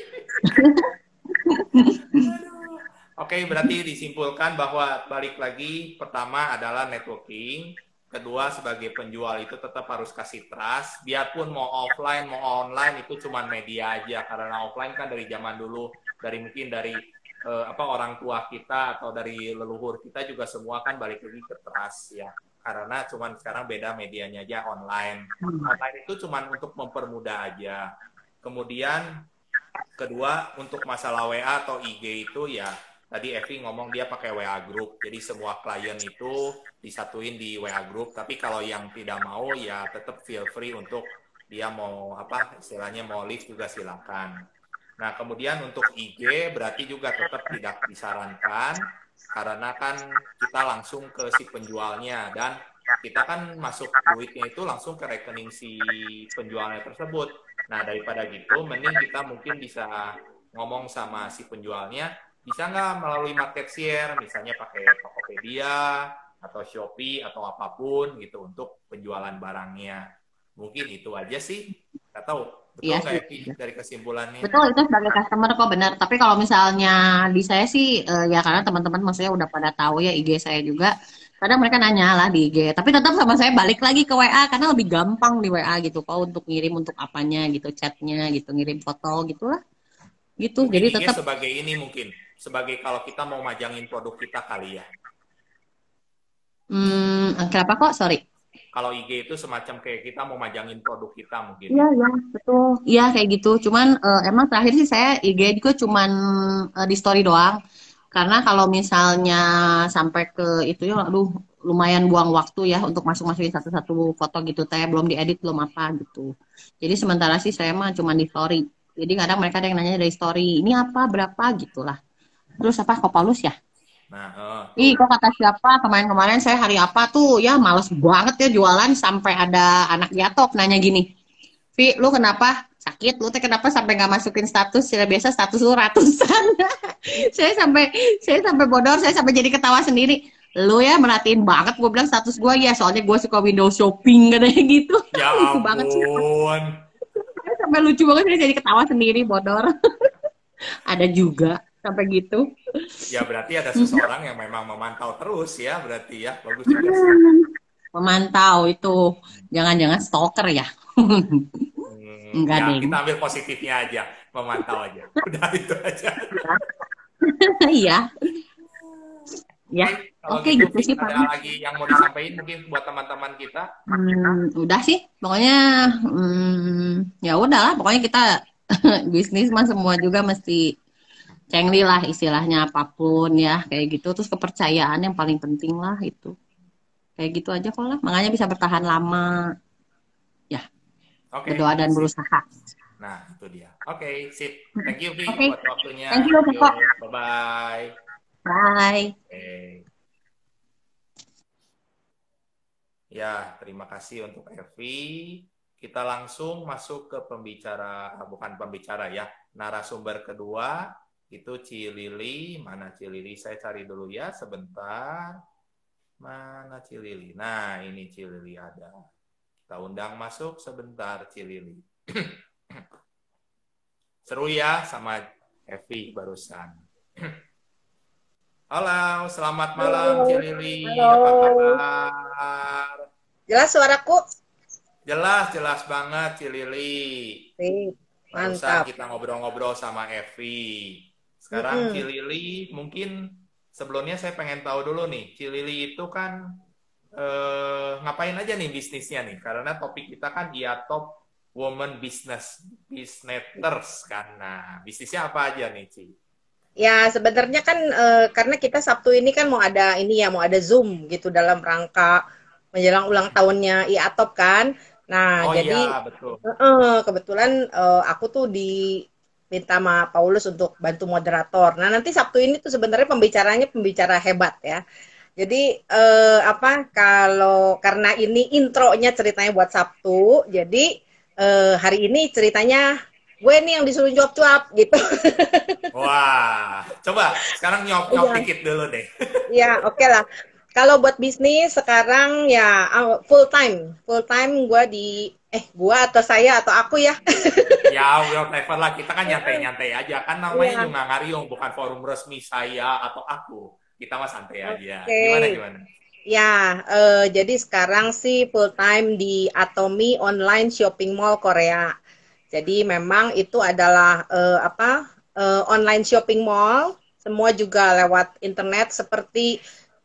Oke, berarti disimpulkan bahwa balik lagi pertama adalah networking, kedua sebagai penjual itu tetap harus kasih trust. Biarpun mau offline mau online itu cuma media aja. Karena offline kan dari zaman dulu dari mungkin dari eh, apa orang tua kita atau dari leluhur kita juga semua kan balik lagi ke trust ya. Karena cuman sekarang beda medianya aja online. Hmm. online itu cuma untuk mempermudah aja. Kemudian kedua untuk masalah WA atau IG itu ya tadi Evi ngomong dia pakai WA group. Jadi semua klien itu disatuin di WA group. Tapi kalau yang tidak mau ya tetap feel free untuk dia mau apa istilahnya mau live juga silakan. Nah kemudian untuk IG berarti juga tetap tidak disarankan karena kan kita langsung ke si penjualnya dan kita kan masuk duitnya itu langsung ke rekening si penjualnya tersebut. Nah, daripada gitu, mending kita mungkin bisa ngomong sama si penjualnya, bisa nggak melalui market share, misalnya pakai Tokopedia, atau Shopee, atau apa pun gitu untuk penjualan barangnya. Mungkin itu aja sih. Nggak tahu. Betul Iya sih. ya, dari kesimpulannya? Betul, itu sebagai customer kok benar. Tapi kalau misalnya di saya sih, eh, ya karena teman-teman maksudnya udah pada tahu ya IG saya juga. Kadang mereka nanya lah di IG. Tapi tetap sama saya balik lagi ke WA karena lebih gampang di WA gitu. Kok untuk ngirim untuk apanya gitu, chatnya gitu, ngirim foto gitu lah. Gitu. Jadi tetap sebagai ini mungkin. Sebagai kalau kita mau majangin produk kita kali ya. Hmm, kenapa kok? Sorry. Kalau IG itu semacam kayak kita mau majangin produk kita mungkin. Iya, iya, betul. Iya, kayak gitu. Cuman eh, emang terakhir sih saya IG juga cuman eh, di story doang. Karena kalau misalnya sampai ke itu ya, aduh, lumayan buang waktu ya untuk masuk-masukin satu-satu foto gitu teh belum diedit belum apa gitu. Jadi sementara sih saya mah cuman di story. Jadi kadang mereka ada yang nanya dari story, ini apa, berapa gitulah. Terus apa, kok Paulus ya? Nah, Ih, kok kata siapa kemarin-kemarin saya hari apa tuh ya males banget ya jualan sampai ada anak jatuh nanya gini, Vi, lu kenapa sakit? Lu teh kenapa sampai nggak masukin status? Sudah biasa status lu ratusan. saya sampai saya sampai bodor, saya sampai jadi ketawa sendiri. Lu ya merhatiin banget gue bilang status gue ya soalnya gue suka window shopping katanya gitu. ya Lucu banget sih. sampai lucu banget saya jadi ketawa sendiri bodor. ada juga sampai gitu. Ya berarti ada seseorang yang memang memantau terus ya, berarti ya. Bagus juga sih. Memantau itu jangan-jangan stalker ya. Hmm, Enggak, ya, Deng. kita ambil positifnya aja, memantau aja. Udah itu aja. Iya. Ya, oke gitu, gitu sih ada Pak. lagi yang mau disampaikan mungkin buat teman-teman kita. Hmm, udah sih, pokoknya hmm, ya udahlah, pokoknya kita bisnis mah semua juga mesti cengli lah istilahnya apa pun ya kayak gitu. Terus kepercayaan yang paling penting lah itu. Kayak gitu aja kok lah. Makanya bisa bertahan lama, Oke. berdoa dan berusaha. Nah, itu dia. Oke, sip. Thank you, Vi, Oke. buat waktunya. Thank you, Koko. Bye-bye. Bye. Oke. Ya, terima kasih untuk Evi. Kita langsung masuk ke pembicara, bukan pembicara ya, narasumber kedua itu Cilili. Mana Cilili? Saya cari dulu ya, sebentar. Mana Cilili? Nah, ini Cilili ada. Kita undang masuk sebentar Cilili. Seru ya sama Evi barusan. Halo, selamat malam Cilili. Apa kabar? Jelas suaraku? Jelas, jelas banget Cilili. Sip, Barusan mantap. kita ngobrol-ngobrol sama Evi. Sekarang Mm-mm. Cilili, mungkin sebelumnya saya pengen tahu dulu nih, Cilili itu kan eh, ngapain aja nih bisnisnya nih? Karena topik kita kan dia top woman business, businessers kan. Nah, bisnisnya apa aja nih, Ci? Ya sebenarnya kan eh, karena kita Sabtu ini kan mau ada ini ya mau ada Zoom gitu dalam rangka menjelang ulang tahunnya IATOP kan. Nah Oh jadi iya, betul. eh, kebetulan eh, aku tuh diminta sama Paulus untuk bantu moderator. Nah nanti Sabtu ini tuh sebenarnya pembicaranya pembicara hebat ya. Jadi eh, apa kalau karena ini intronya ceritanya buat Sabtu, jadi eh, hari ini ceritanya gue nih yang disuruh jawab cuap gitu. Wah, coba sekarang nyop-nyop Iya. dikit dulu deh. Ya, oke lah. Kalau buat bisnis sekarang ya ah, full time, full time gue di eh gue atau saya atau aku ya. Ya, whatever lah. Kita kan nyantai-nyantai aja. Kan namanya Iya. juga ngariung, bukan forum resmi saya atau aku. Kita mah santai aja. Gimana, gimana? ya, eh, jadi sekarang sih full time di Atomi Online Shopping Mall Korea. Jadi memang itu adalah eh, apa eh, online shopping mall, semua juga lewat internet seperti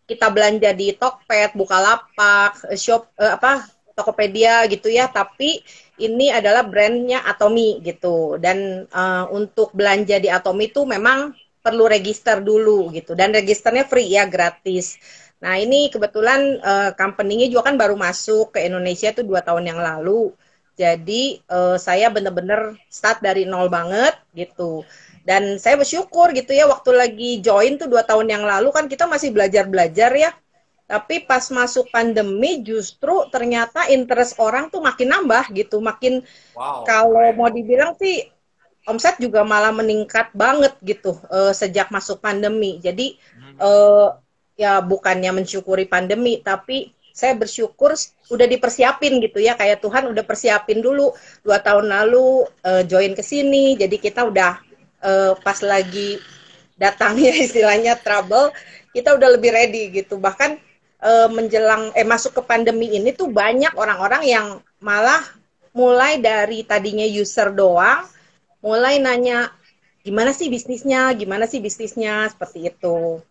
kita belanja di Tokped, Bukalapak, eh, shop eh, apa Tokopedia gitu ya, tapi ini adalah brandnya Atomi gitu. Dan eh, untuk belanja di Atomi itu memang perlu register dulu gitu. Dan registernya free ya, gratis. Nah ini kebetulan eh, company-nya juga kan baru masuk ke Indonesia itu dua tahun yang lalu. Jadi eh, saya bener-bener start dari nol banget gitu. Dan saya bersyukur gitu ya waktu lagi join tuh dua tahun yang lalu kan kita masih belajar-belajar ya. Tapi pas masuk pandemi justru ternyata interest orang tuh makin nambah gitu, makin wow, kalau mau dibilang sih omset juga malah meningkat banget gitu uh, sejak masuk pandemi. Jadi uh, ya bukannya mensyukuri pandemi, tapi saya bersyukur udah dipersiapin gitu ya, kayak Tuhan udah persiapin dulu dua tahun lalu uh, join ke sini, jadi kita udah uh, pas lagi datangnya istilahnya trouble, kita udah lebih ready gitu. Bahkan uh, menjelang eh masuk ke pandemi ini tuh banyak orang-orang yang malah mulai dari tadinya user doang mulai nanya gimana sih bisnisnya, gimana sih bisnisnya seperti itu.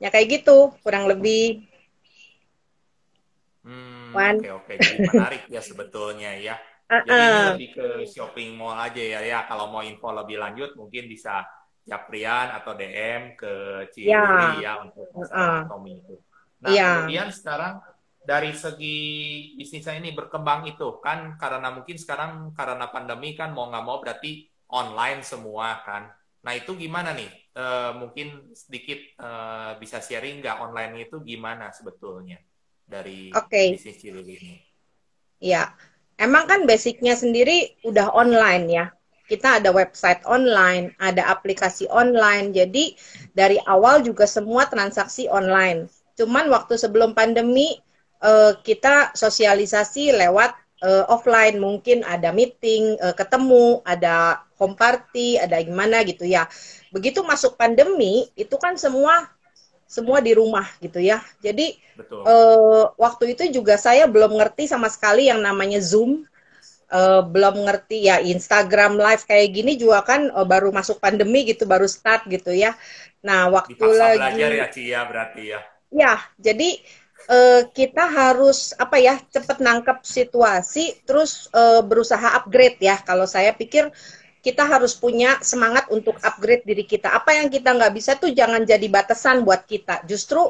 Ya kayak gitu, kurang lebih. Hmm, oke oke, jadi menarik ya sebetulnya ya. Uh, Jadi ini lebih ke shopping mall aja ya ya. Kalau mau info lebih lanjut mungkin bisa Japrian atau DM ke Ciri ya, ya untuk uh, Tommy itu. Nah, yeah. kemudian sekarang dari segi bisnisnya ini berkembang itu kan karena mungkin sekarang karena pandemi kan mau nggak mau berarti online semua kan. Nah itu gimana nih? E, mungkin sedikit e, bisa sharing nggak online itu gimana sebetulnya dari okay. bisnis Cilili ini? Ya, emang kan basicnya sendiri udah online ya kita ada website online, ada aplikasi online. Jadi dari awal juga semua transaksi online. Cuman waktu sebelum pandemi uh, kita sosialisasi lewat uh, offline, mungkin ada meeting, uh, ketemu, ada home party, ada gimana gitu ya. Begitu masuk pandemi, itu kan semua semua di rumah gitu ya. Jadi Uh, waktu itu juga saya belum ngerti sama sekali yang namanya Zoom. Uh, belum ngerti ya Instagram live kayak gini juga kan uh, baru masuk pandemi gitu, baru start gitu ya. Nah waktu Dipaksa lagi belajar ya Cia berarti ya. Ya, jadi uh, kita harus apa ya cepat nangkep situasi, terus uh, berusaha upgrade ya. Kalau saya pikir kita harus punya semangat untuk upgrade diri kita. Apa yang kita nggak bisa tuh jangan jadi batasan buat kita. Justru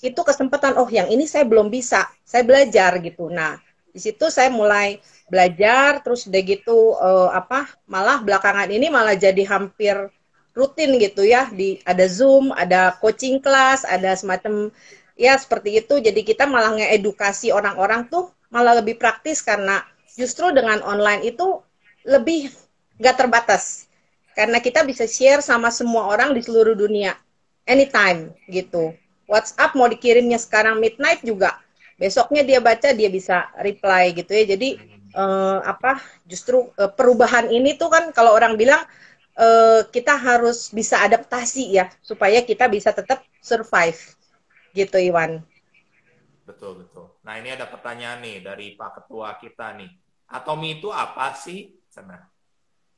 itu kesempatan. Oh, yang ini saya belum bisa. Saya belajar gitu. Nah, di situ saya mulai belajar. Terus udah gitu uh, apa? Malah belakangan ini malah jadi hampir rutin gitu ya di ada Zoom, ada coaching class, ada semacam ya seperti itu. Jadi kita malah ngedukasi orang-orang tuh malah lebih praktis karena justru dengan online itu lebih nggak terbatas karena kita bisa share sama semua orang di seluruh dunia anytime gitu. WhatsApp mau dikirimnya sekarang midnight juga besoknya dia baca dia bisa reply gitu ya. Jadi uh, apa justru uh, perubahan ini tuh kan kalau orang bilang uh, kita harus bisa adaptasi ya supaya kita bisa tetap survive gitu Iwan. Betul betul. Nah ini ada pertanyaan nih dari Pak Ketua kita nih. Atomi itu apa sih? Oke,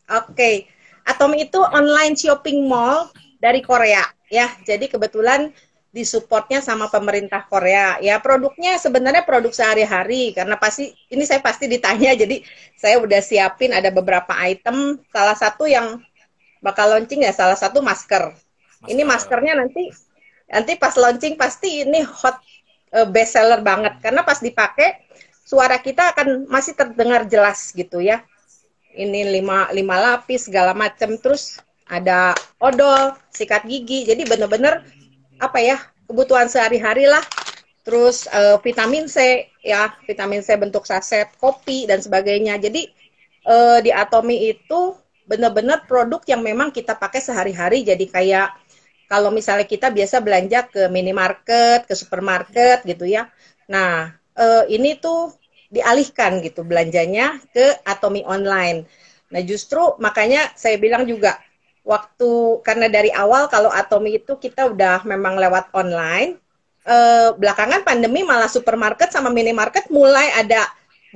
okay. Atomi itu online shopping mall dari Korea ya. Jadi kebetulan disupportnya sama pemerintah Korea. Ya produknya sebenarnya produk sehari-hari karena pasti ini saya pasti ditanya jadi saya udah siapin ada beberapa item. Salah satu yang bakal launching ya salah satu masker. masker. Ini maskernya nanti nanti pas launching pasti ini hot uh, best seller banget karena pas dipakai suara kita akan masih terdengar jelas gitu ya. Ini lima, lima lapis segala macam terus ada odol, sikat gigi. Jadi bener-bener apa ya kebutuhan sehari-hari lah. Terus uh, vitamin C ya, vitamin C bentuk saset, kopi dan sebagainya. Jadi uh, di Atomi itu benar-benar produk yang memang kita pakai sehari-hari jadi kayak kalau misalnya kita biasa belanja ke minimarket, ke supermarket gitu ya. Nah, eh, ini tuh dialihkan gitu belanjanya ke Atomi online. Nah, justru makanya saya bilang juga waktu karena dari awal kalau Atomi itu kita udah memang lewat online, eh, belakangan pandemi malah supermarket sama minimarket mulai ada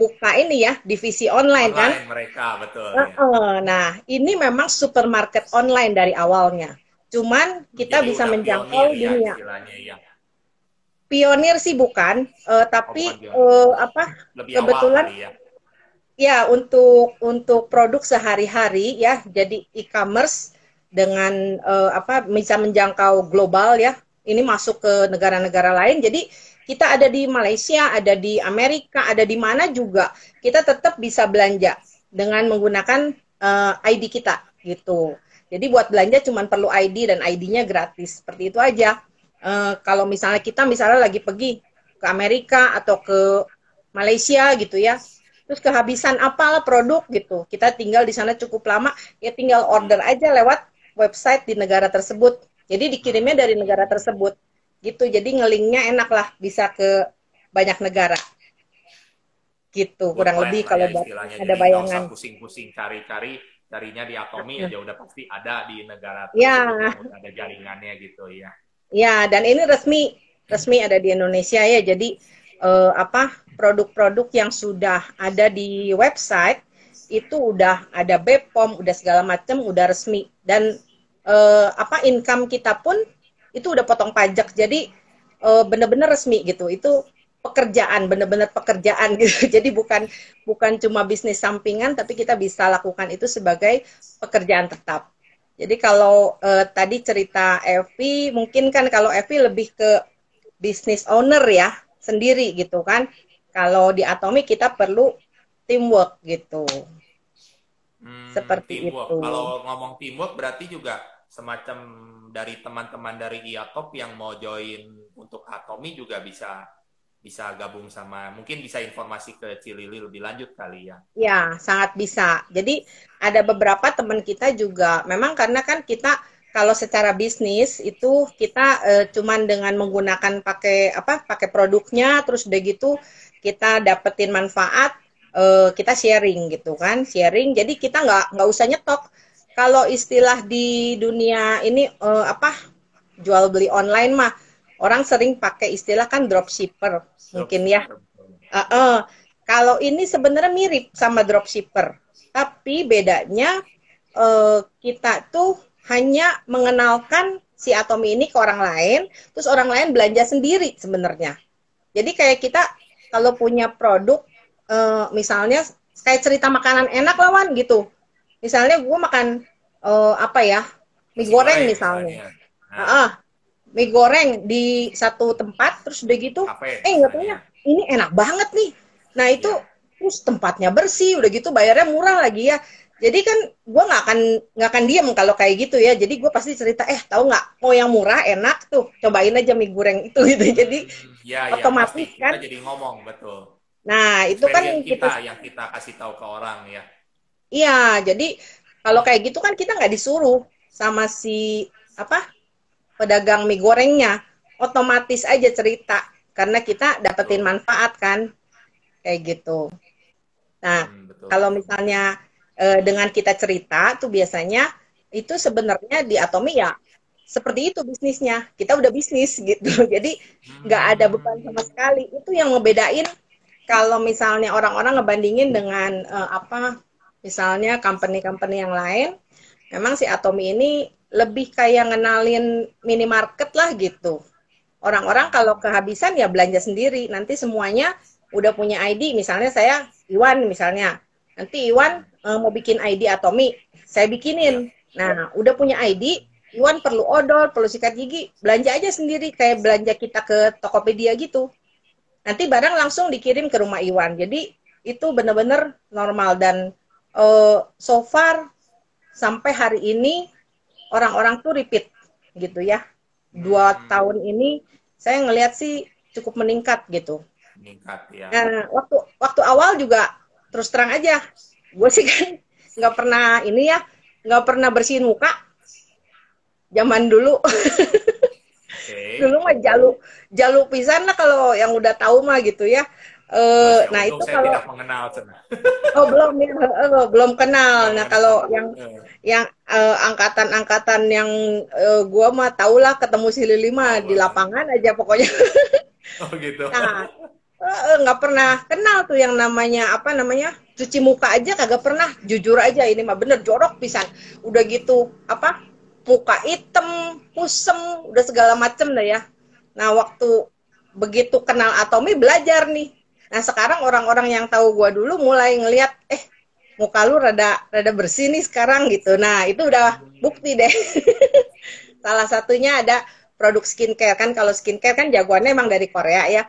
buka ini ya divisi online, kan? online kan mereka betul uh, uh, nah ini memang supermarket online dari awalnya. Cuman kita Jadi bisa menjangkau ya, dunia. ya, pionir sih bukan uh, tapi oh, uh, apa Lebih kebetulan ya. ya untuk untuk produk sehari-hari ya jadi e-commerce dengan uh, apa bisa menjangkau global ya. Ini masuk ke negara-negara lain jadi kita ada di Malaysia, ada di Amerika, ada di mana juga kita tetap bisa belanja dengan menggunakan uh, eh, ID kita gitu. Jadi buat belanja cuma perlu ID dan ID-nya gratis. Seperti itu aja. Uh, kalau misalnya kita misalnya lagi pergi ke Amerika atau ke Malaysia gitu ya terus kehabisan apalah produk gitu kita tinggal di sana cukup lama ya tinggal order aja lewat website di negara tersebut jadi dikirimnya dari negara tersebut gitu. Jadi ngelingnya enak lah bisa ke banyak negara. Gitu kurang lebih kalau ada bayangan. pusing-pusing cari-cari carinya di Atomi aja udah pasti ada di negara ya. ada jaringannya gitu ya ya dan ini resmi resmi ada di Indonesia ya. Jadi uh, apa produk-produk yang sudah ada di website itu udah ada BPOM, udah segala macam, udah resmi. Dan uh, apa income kita pun itu udah potong pajak. Jadi uh, bener-bener resmi gitu. Itu pekerjaan, bener-bener pekerjaan gitu. Jadi bukan bukan cuma bisnis sampingan, tapi kita bisa lakukan itu sebagai pekerjaan tetap. Jadi kalau uh, tadi cerita Evi, mungkin kan kalau Evi lebih ke bisnis owner ya, sendiri gitu kan. Kalau di Atomic kita perlu teamwork gitu. Hmm, Seperti teamwork. itu. Kalau ngomong teamwork berarti juga semacam dari teman-teman dari IATOP yang mau join untuk Atomi juga bisa bisa gabung sama mungkin bisa informasi ke Cilili lebih lanjut kali ya. Ya, sangat bisa. Jadi ada beberapa teman kita juga memang karena kan kita kalau secara bisnis itu kita uh, cuman dengan menggunakan pakai apa pakai produknya terus udah gitu kita dapetin manfaat uh, kita sharing gitu kan sharing jadi kita nggak nggak usah nyetok kalau istilah di dunia ini uh, apa jual beli online mah orang sering pakai istilah kan dropshipper mungkin ya uh, uh, kalau ini sebenarnya mirip sama dropshipper tapi bedanya uh, kita tuh hanya mengenalkan si Atomi ini ke orang lain, terus orang lain belanja sendiri sebenarnya. Jadi kayak kita kalau punya produk, uh, misalnya kayak cerita makanan enak lawan gitu. Misalnya gue makan uh, apa ya, mie goreng misalnya. Nah. Uh, mie goreng di satu tempat, terus udah gitu, Kafe, eh nggak punya, ini enak banget nih. Nah itu ya. terus tempatnya bersih, udah gitu bayarnya murah lagi ya. Jadi kan gue nggak akan nggak akan diem kalau kayak gitu ya. Jadi gue pasti cerita eh tahu nggak mau yang murah enak tuh cobain aja mie goreng itu gitu. Jadi ya, otomatis ya, kan kita jadi ngomong betul. Nah itu kan kita, kita yang kita kasih tahu ke orang ya iya jadi kalau kayak gitu kan kita nggak disuruh sama si apa pedagang mie gorengnya. Otomatis aja cerita karena kita dapetin manfaat kan kayak gitu. Nah hmm, kalau misalnya e, dengan kita cerita tuh biasanya itu sebenarnya di Atomi ya seperti itu bisnisnya. Kita udah bisnis gitu. Jadi nggak ada beban sama sekali. Itu yang ngebedain kalau misalnya orang-orang ngebandingin dengan e, apa misalnya company-company yang lain memang si Atomi ini lebih kayak ngenalin minimarket lah gitu orang-orang kalau kehabisan ya belanja sendiri nanti semuanya udah punya ID misalnya saya Iwan misalnya nanti Iwan uh, mau bikin ID Atomi, saya bikinin. Nah, udah punya ID, Iwan perlu odol, perlu sikat gigi, belanja aja sendiri kayak belanja kita ke Tokopedia gitu. Nanti barang langsung dikirim ke rumah Iwan. Jadi itu benar-benar normal dan uh, so far sampai hari ini orang-orang tuh repeat gitu ya. Dua hmm. tahun ini saya ngelihat sih cukup meningkat gitu. Meningkat ya. Nah, waktu waktu awal juga terus terang aja gue sih kan nggak pernah ini ya nggak pernah bersihin muka zaman dulu okay. dulu mah jaluk jaluk pisan lah kalau yang udah tahu mah gitu ya Uh, nah itu kalau mengenal oh belum ya uh, belum kenal. Nah kalau yang uh. yang angkatan-angkatan yang uh, gua mah tau lah ketemu si Lili mah oh, di lapangan aja pokoknya. Oh gitu. Nah nggak uh, pernah kenal tuh yang namanya apa namanya cuci muka aja kagak pernah. Jujur aja ini mah bener jorok pisan. Udah gitu apa muka hitam kusem udah segala macem dah ya. Nah waktu begitu kenal Atomi belajar nih nah sekarang orang-orang yang tahu gua dulu mulai ngelihat eh muka lu rada rada bersih nih sekarang gitu. Nah itu udah bukti deh. Salah satunya ada produk skincare. Kan kalau skincare kan jagoannya emang dari Korea ya.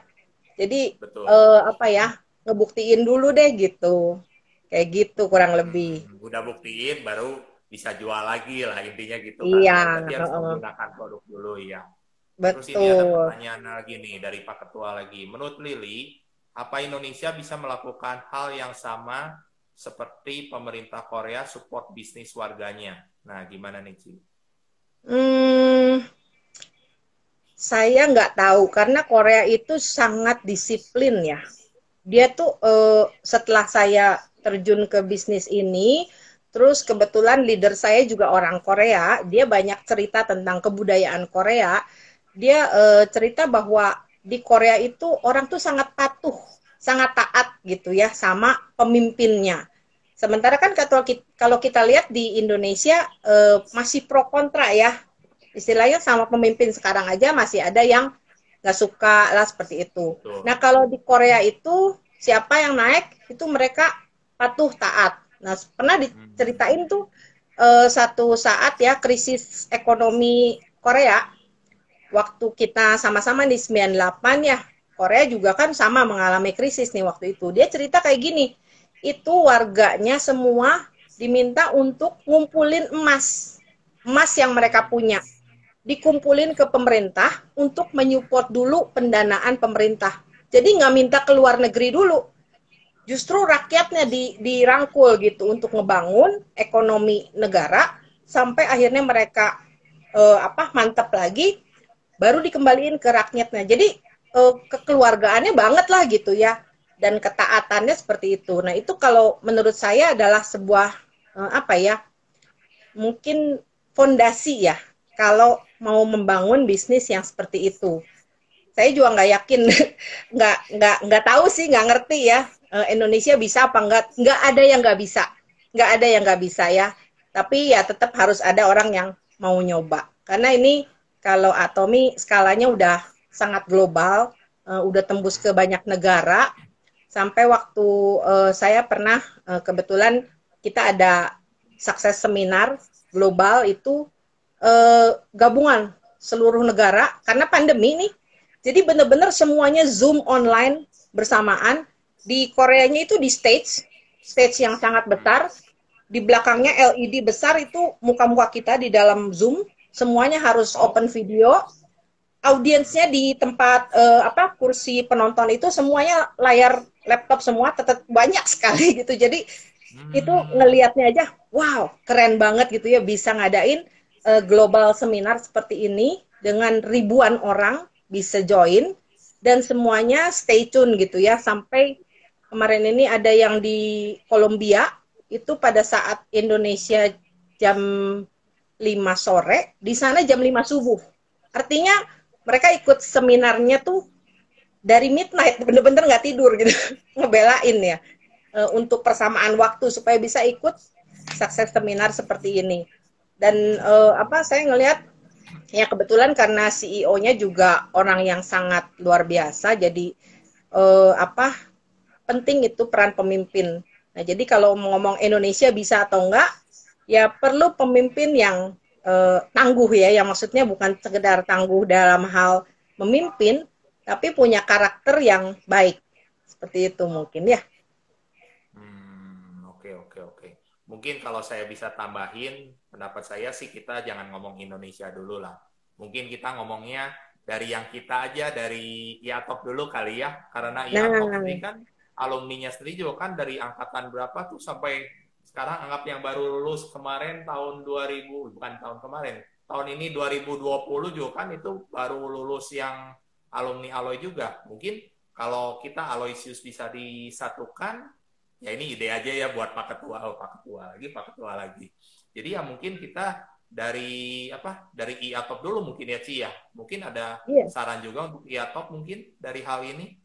Jadi Uh, apa ya ngebuktiin dulu deh gitu. Kayak gitu kurang lebih. Hmm, udah buktiin baru bisa jual lagi lah intinya gitu kan. iya Berarti harus menggunakan produk dulu ya Betul. Terus ini ada pertanyaan lagi nih dari Pak Ketua lagi. Menurut Lili, apa Indonesia bisa melakukan hal yang sama seperti pemerintah Korea support bisnis warganya? Nah, gimana nih, Ci? Hmm, saya nggak tahu karena Korea itu sangat disiplin ya. Dia tuh uh, setelah saya terjun ke bisnis ini, terus kebetulan leader saya juga orang Korea, dia banyak cerita tentang kebudayaan Korea. Dia uh, cerita bahwa di Korea itu orang tuh sangat patuh, sangat taat gitu ya sama pemimpinnya. Sementara kan kalau kita lihat di Indonesia eh, masih pro kontra ya, istilahnya sama pemimpin sekarang aja masih ada yang nggak suka lah seperti itu. Betul. Nah kalau di Korea itu siapa yang naik itu mereka patuh taat. Nah pernah diceritain tuh eh, satu saat ya krisis ekonomi Korea waktu kita sama-sama di 98 ya, Korea juga kan sama mengalami krisis nih waktu itu. Dia cerita kayak gini, itu warganya semua diminta untuk ngumpulin emas. Emas yang mereka punya. Dikumpulin ke pemerintah untuk menyupport dulu pendanaan pemerintah. Jadi nggak minta ke luar negeri dulu. Justru rakyatnya di, dirangkul gitu untuk ngebangun ekonomi negara sampai akhirnya mereka eh, apa mantap lagi baru dikembaliin ke rakyatnya. Jadi uh, kekeluargaannya banget lah gitu ya dan ketaatannya seperti itu. Nah, itu kalau menurut saya adalah sebuah uh, apa ya? Mungkin fondasi ya kalau mau membangun bisnis yang seperti itu. Saya juga nggak yakin, nggak nggak nggak tahu sih, nggak ngerti ya uh, Indonesia bisa apa nggak? Nggak ada yang nggak bisa, nggak ada yang nggak bisa ya. Tapi ya tetap harus ada orang yang mau nyoba. Karena ini kalau Atomi skalanya udah sangat global, uh, udah tembus ke banyak negara. Sampai waktu uh, saya pernah uh, kebetulan kita ada sukses seminar global itu uh, gabungan seluruh negara karena pandemi nih. Jadi benar-benar semuanya Zoom online bersamaan. Di Koreanya itu di stage, stage yang sangat besar. Di belakangnya LED besar itu muka-muka kita di dalam Zoom semuanya harus open video. Audiensnya di tempat uh, apa kursi penonton itu semuanya layar laptop semua tetap banyak sekali gitu. Jadi hmm. itu ngelihatnya aja wow keren banget gitu ya bisa ngadain uh, global seminar seperti ini dengan ribuan orang bisa join. Dan semuanya stay tune gitu ya sampai kemarin ini ada yang di Kolombia itu pada saat Indonesia jam 5 sore, di sana jam 5 subuh. Artinya mereka ikut seminarnya tuh dari midnight, bener-bener nggak tidur gitu, ngebelain ya e, untuk persamaan waktu supaya bisa ikut sukses seminar seperti ini. Dan e, apa saya ngelihat ya kebetulan karena CEO-nya juga orang yang sangat luar biasa, jadi e, apa penting itu peran pemimpin. Nah jadi kalau ngomong Indonesia bisa atau enggak, ya perlu pemimpin yang uh, tangguh ya, yang maksudnya bukan sekedar tangguh dalam hal memimpin, tapi punya karakter yang baik. Seperti itu mungkin ya. Hmm, oke oke oke. Mungkin kalau saya bisa tambahin pendapat saya sih kita jangan ngomong Indonesia dulu lah. Mungkin kita ngomongnya dari yang kita aja dari IATOP dulu kali ya, karena IATOP nah. ini kan alumninya sendiri juga kan dari angkatan berapa tuh sampai sekarang anggap yang baru lulus kemarin tahun 2000 bukan tahun kemarin. Tahun ini 2020 juga kan itu baru lulus yang alumni Aloy juga. Mungkin kalau kita Aloysius bisa disatukan ya ini ide aja ya buat Pak Ketua. Oh Pak Ketua lagi Pak Ketua lagi. Jadi ya mungkin kita dari apa dari IATOP dulu mungkin ya Ci ya. Mungkin ada yeah. saran juga untuk IATOP mungkin dari hal ini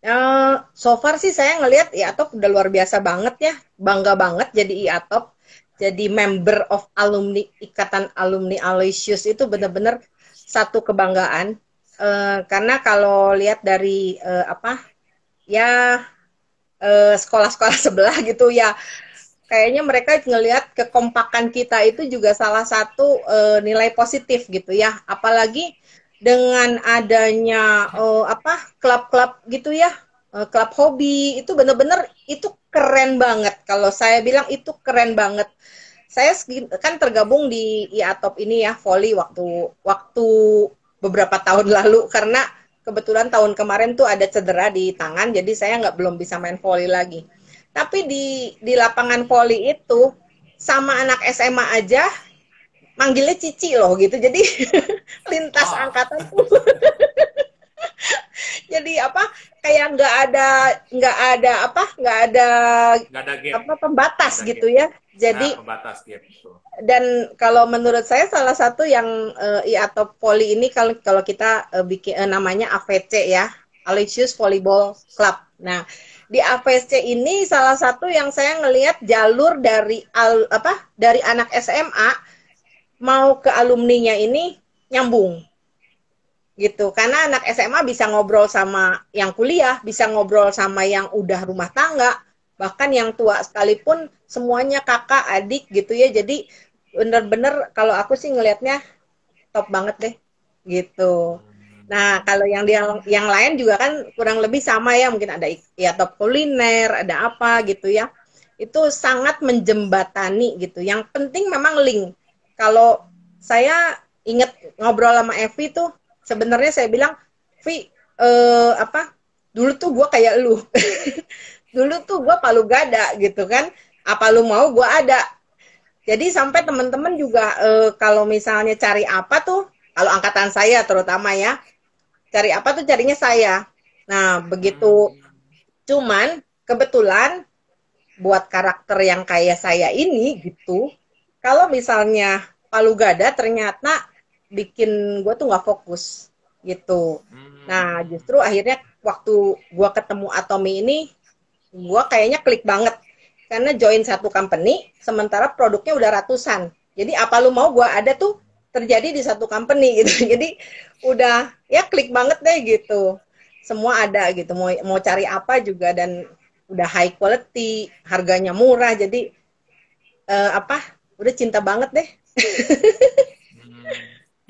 Uh, so far sih saya ngelihat IATOP udah luar biasa banget ya, bangga banget jadi IATOP, jadi member of alumni Ikatan Alumni Aloysius itu benar-benar satu kebanggaan. Uh, karena kalau lihat dari uh, apa ya sekolah-sekolah uh, sebelah gitu ya, kayaknya mereka ngelihat kekompakan kita itu juga salah satu uh, nilai positif gitu ya, apalagi dengan adanya uh, apa klub-klub gitu ya uh, klub hobi itu bener-bener itu keren banget. Kalau saya bilang itu keren banget. Saya kan tergabung di IATOP ini ya volley waktu waktu beberapa tahun lalu. Karena kebetulan tahun kemarin tuh ada cedera di tangan jadi saya nggak belum bisa main volley lagi. Tapi di di lapangan volley itu sama anak SMA aja manggilnya cici loh gitu. Jadi lintas oh. angkatan tuh. Jadi apa kayak nggak ada nggak ada apa nggak ada nggak ada apa pembatas ada gitu ya. jadi nah, pembatas gitu. dan kalau menurut saya salah satu yang uh, i atau poli ini kalau kalau kita uh, bikin uh, namanya AVC ya Aloysius Volleyball Club. Nah di AVC ini salah satu yang saya ngelihat jalur dari al, apa dari anak SMA mau ke alumninya ini nyambung. Gitu. Karena anak SMA bisa ngobrol sama yang kuliah bisa ngobrol sama yang udah rumah tangga bahkan yang tua sekalipun semuanya kakak adik gitu ya. Jadi bener-bener kalau aku sih ngelihatnya top banget deh. Gitu. Nah kalau yang yang yang lain juga kan kurang lebih sama ya. Mungkin ada ya top kuliner ada apa gitu ya. Itu sangat menjembatani gitu. Yang penting memang link kalau saya inget ngobrol sama Evi tuh sebenarnya saya bilang Vi uh, apa dulu tuh gue kayak lu. Dulu tuh gue palu gada gitu kan apa lu mau gue ada. Jadi sampai teman-teman juga uh, kalau misalnya cari apa tuh kalau angkatan saya terutama ya cari apa tuh carinya saya. Nah begitu. Cuman kebetulan buat karakter yang kayak saya ini gitu kalau misalnya palu gada ternyata bikin gue tuh nggak fokus gitu. Hmm. Nah justru akhirnya waktu gue ketemu Atomi ini, gue kayaknya klik banget karena join satu company, sementara produknya udah ratusan. Jadi apa lu mau gue ada tuh terjadi di satu company gitu. Jadi udah ya klik banget deh gitu. Semua ada gitu. Mau mau cari apa juga dan udah high quality, harganya murah. Jadi uh, apa? Udah cinta banget deh.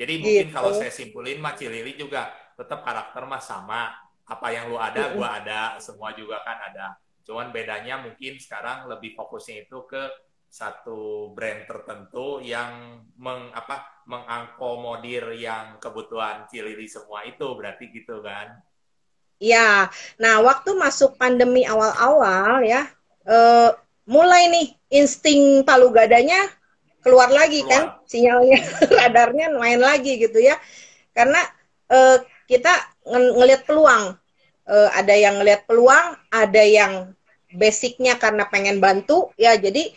Jadi mungkin gitu. kalau saya simpulin mah Cilili juga tetap karakter mah sama. Apa yang lu ada, gua ada, semua juga kan ada. Cuman bedanya mungkin sekarang lebih fokusnya itu ke satu brand tertentu yang meng, apa, mengakomodir yang kebutuhan Cilili semua itu berarti gitu kan? Ya, nah waktu masuk pandemi awal-awal ya, eh, mulai nih insting palu gadanya keluar lagi keluar. kan sinyalnya radarnya main lagi gitu ya. Karena uh, kita ng ngelihat peluang. Uh, ada yang ngelihat peluang ada yang basicnya karena pengen bantu ya jadi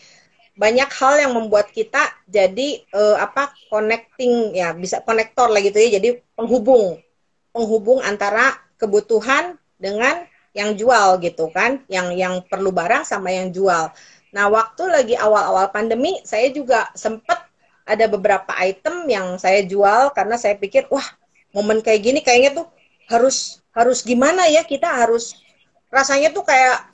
banyak hal yang membuat kita jadi uh, apa connecting ya bisa konektor lah gitu ya. Jadi penghubung penghubung antara kebutuhan dengan yang jual gitu kan. Yang yang perlu barang sama yang jual Nah, waktu lagi awal-awal pandemi, saya juga sempat ada beberapa item yang saya jual karena saya pikir, wah, momen kayak gini kayaknya tuh harus harus gimana ya kita harus rasanya tuh kayak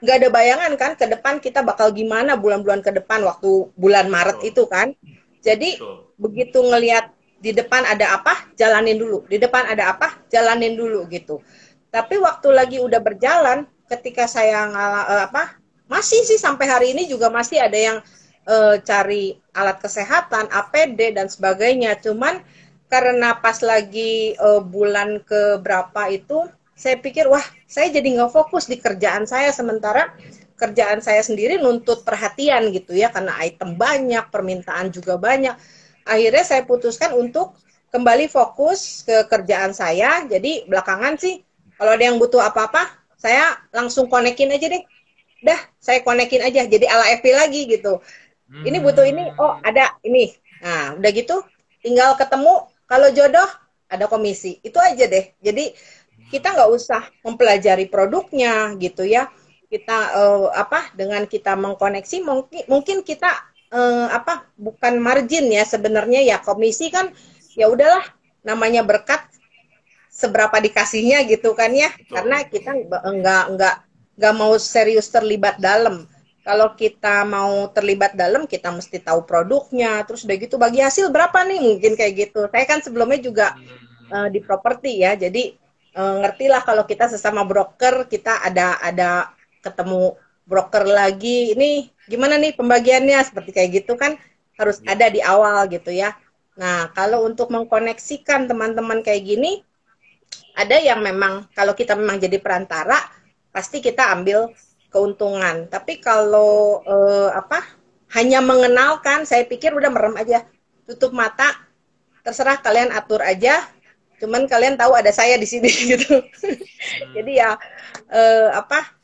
nggak ada bayangan kan ke depan kita bakal gimana bulan-bulan ke depan waktu bulan Maret itu kan. Jadi begitu ngelihat di depan ada apa, jalanin dulu. Di depan ada apa, jalanin dulu gitu. Tapi waktu lagi udah berjalan, ketika saya ngala, eh, apa masih sih sampai hari ini juga masih ada yang uh, cari alat kesehatan, APD dan sebagainya. Cuman karena pas lagi uh, bulan ke berapa itu saya pikir wah saya jadi nggak fokus di kerjaan saya sementara kerjaan saya sendiri nuntut perhatian gitu ya. Karena item banyak permintaan juga banyak. Akhirnya saya putuskan untuk kembali fokus ke kerjaan saya. Jadi belakangan sih kalau ada yang butuh apa-apa saya langsung konekin aja deh dah saya konekin aja jadi ala FP lagi gitu. Hmm. ini butuh ini oh ada ini. Nah udah gitu tinggal ketemu kalau jodoh ada komisi. Itu aja deh. Jadi kita nggak usah mempelajari produknya gitu ya. Kita uh, apa dengan kita mengkoneksi mungkin mungkin kita uh, apa bukan margin ya sebenarnya ya. Komisi kan ya udahlah namanya berkat seberapa dikasihnya gitu kan ya. Betul. karena kita nggak nggak nggak mau serius terlibat dalam. Kalau kita mau terlibat dalam, kita mesti tahu produknya. Terus udah gitu bagi hasil berapa nih? Mungkin kayak gitu. Saya kan sebelumnya juga uh, di properti ya, jadi uh, ngertilah kalau kita sesama broker kita ada ada ketemu broker lagi. Ini gimana nih pembagiannya? Seperti kayak gitu kan harus ya. ada di awal gitu ya. Nah, kalau untuk mengkoneksikan teman-teman kayak gini, ada yang memang kalau kita memang jadi perantara, pasti kita ambil keuntungan. Tapi kalau eh, apa hanya mengenalkan, saya pikir udah merem aja, tutup mata, terserah kalian atur aja. Cuman kalian tahu ada saya di sini gitu. jadi ya eh, apa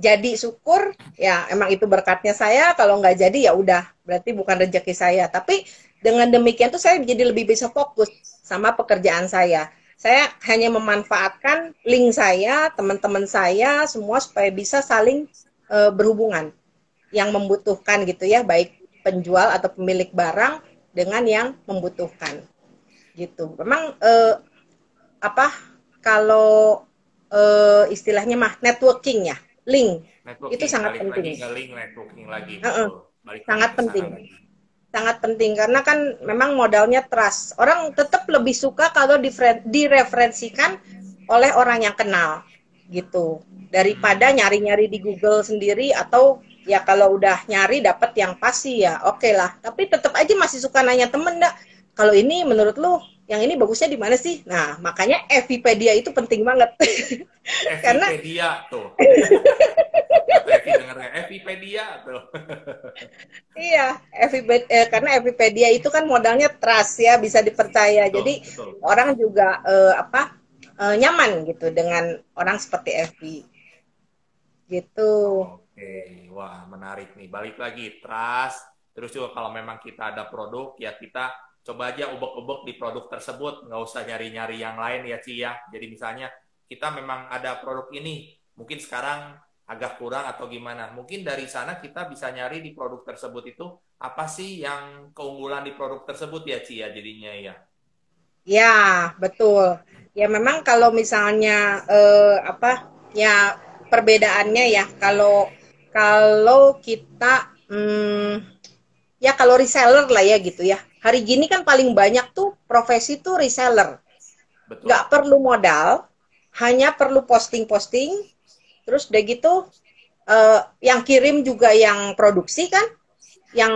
jadi syukur ya emang itu berkatnya saya kalau nggak jadi ya udah berarti bukan rezeki saya tapi dengan demikian tuh saya jadi lebih bisa fokus sama pekerjaan saya. Saya hanya memanfaatkan link saya, teman-teman saya, semua supaya bisa saling e, berhubungan yang membutuhkan gitu ya, baik penjual atau pemilik barang dengan yang membutuhkan. Gitu. Memang e, apa kalau e, istilahnya mah networking ya, link networking, itu sangat penting. Lagi link networking lagi. Uh -uh. sangat penting. Lagi sangat penting. Karena kan memang modalnya trust. Orang tetap lebih suka kalau direferensikan oleh orang yang kenal gitu. Daripada nyari-nyari di Google sendiri atau ya kalau udah nyari dapat yang pasti ya oke okay lah. Tapi tetap aja masih suka nanya temen dak. Kalau ini menurut lu yang ini bagusnya di mana sih nah makanya Evipedia itu penting banget karena tuh Evi dengarnya Evipedia tuh. iya, Evipedia, eh, karena Evipedia itu kan modalnya trust ya, bisa dipercaya. Betul, Jadi betul. orang juga eh, apa eh, nyaman gitu dengan orang seperti Evi. Gitu. Oke, wah menarik nih. Balik lagi trust. Terus juga kalau memang kita ada produk ya kita coba aja ubek-ubek di produk tersebut, nggak usah nyari-nyari yang lain ya Ci ya. Jadi misalnya kita memang ada produk ini, mungkin sekarang agak kurang atau gimana. Mungkin dari sana kita bisa nyari di produk tersebut itu apa sih yang keunggulan di produk tersebut ya Ci ya jadinya ya. Ya, betul. Ya memang kalau misalnya eh, apa ya perbedaannya ya kalau kalau kita hmm, ya kalau reseller lah ya gitu ya. Hari gini kan paling banyak tuh profesi tuh reseller. Betul. Gak perlu modal, hanya perlu posting-posting, Terus udah gitu uh, yang kirim juga yang produksi kan, yang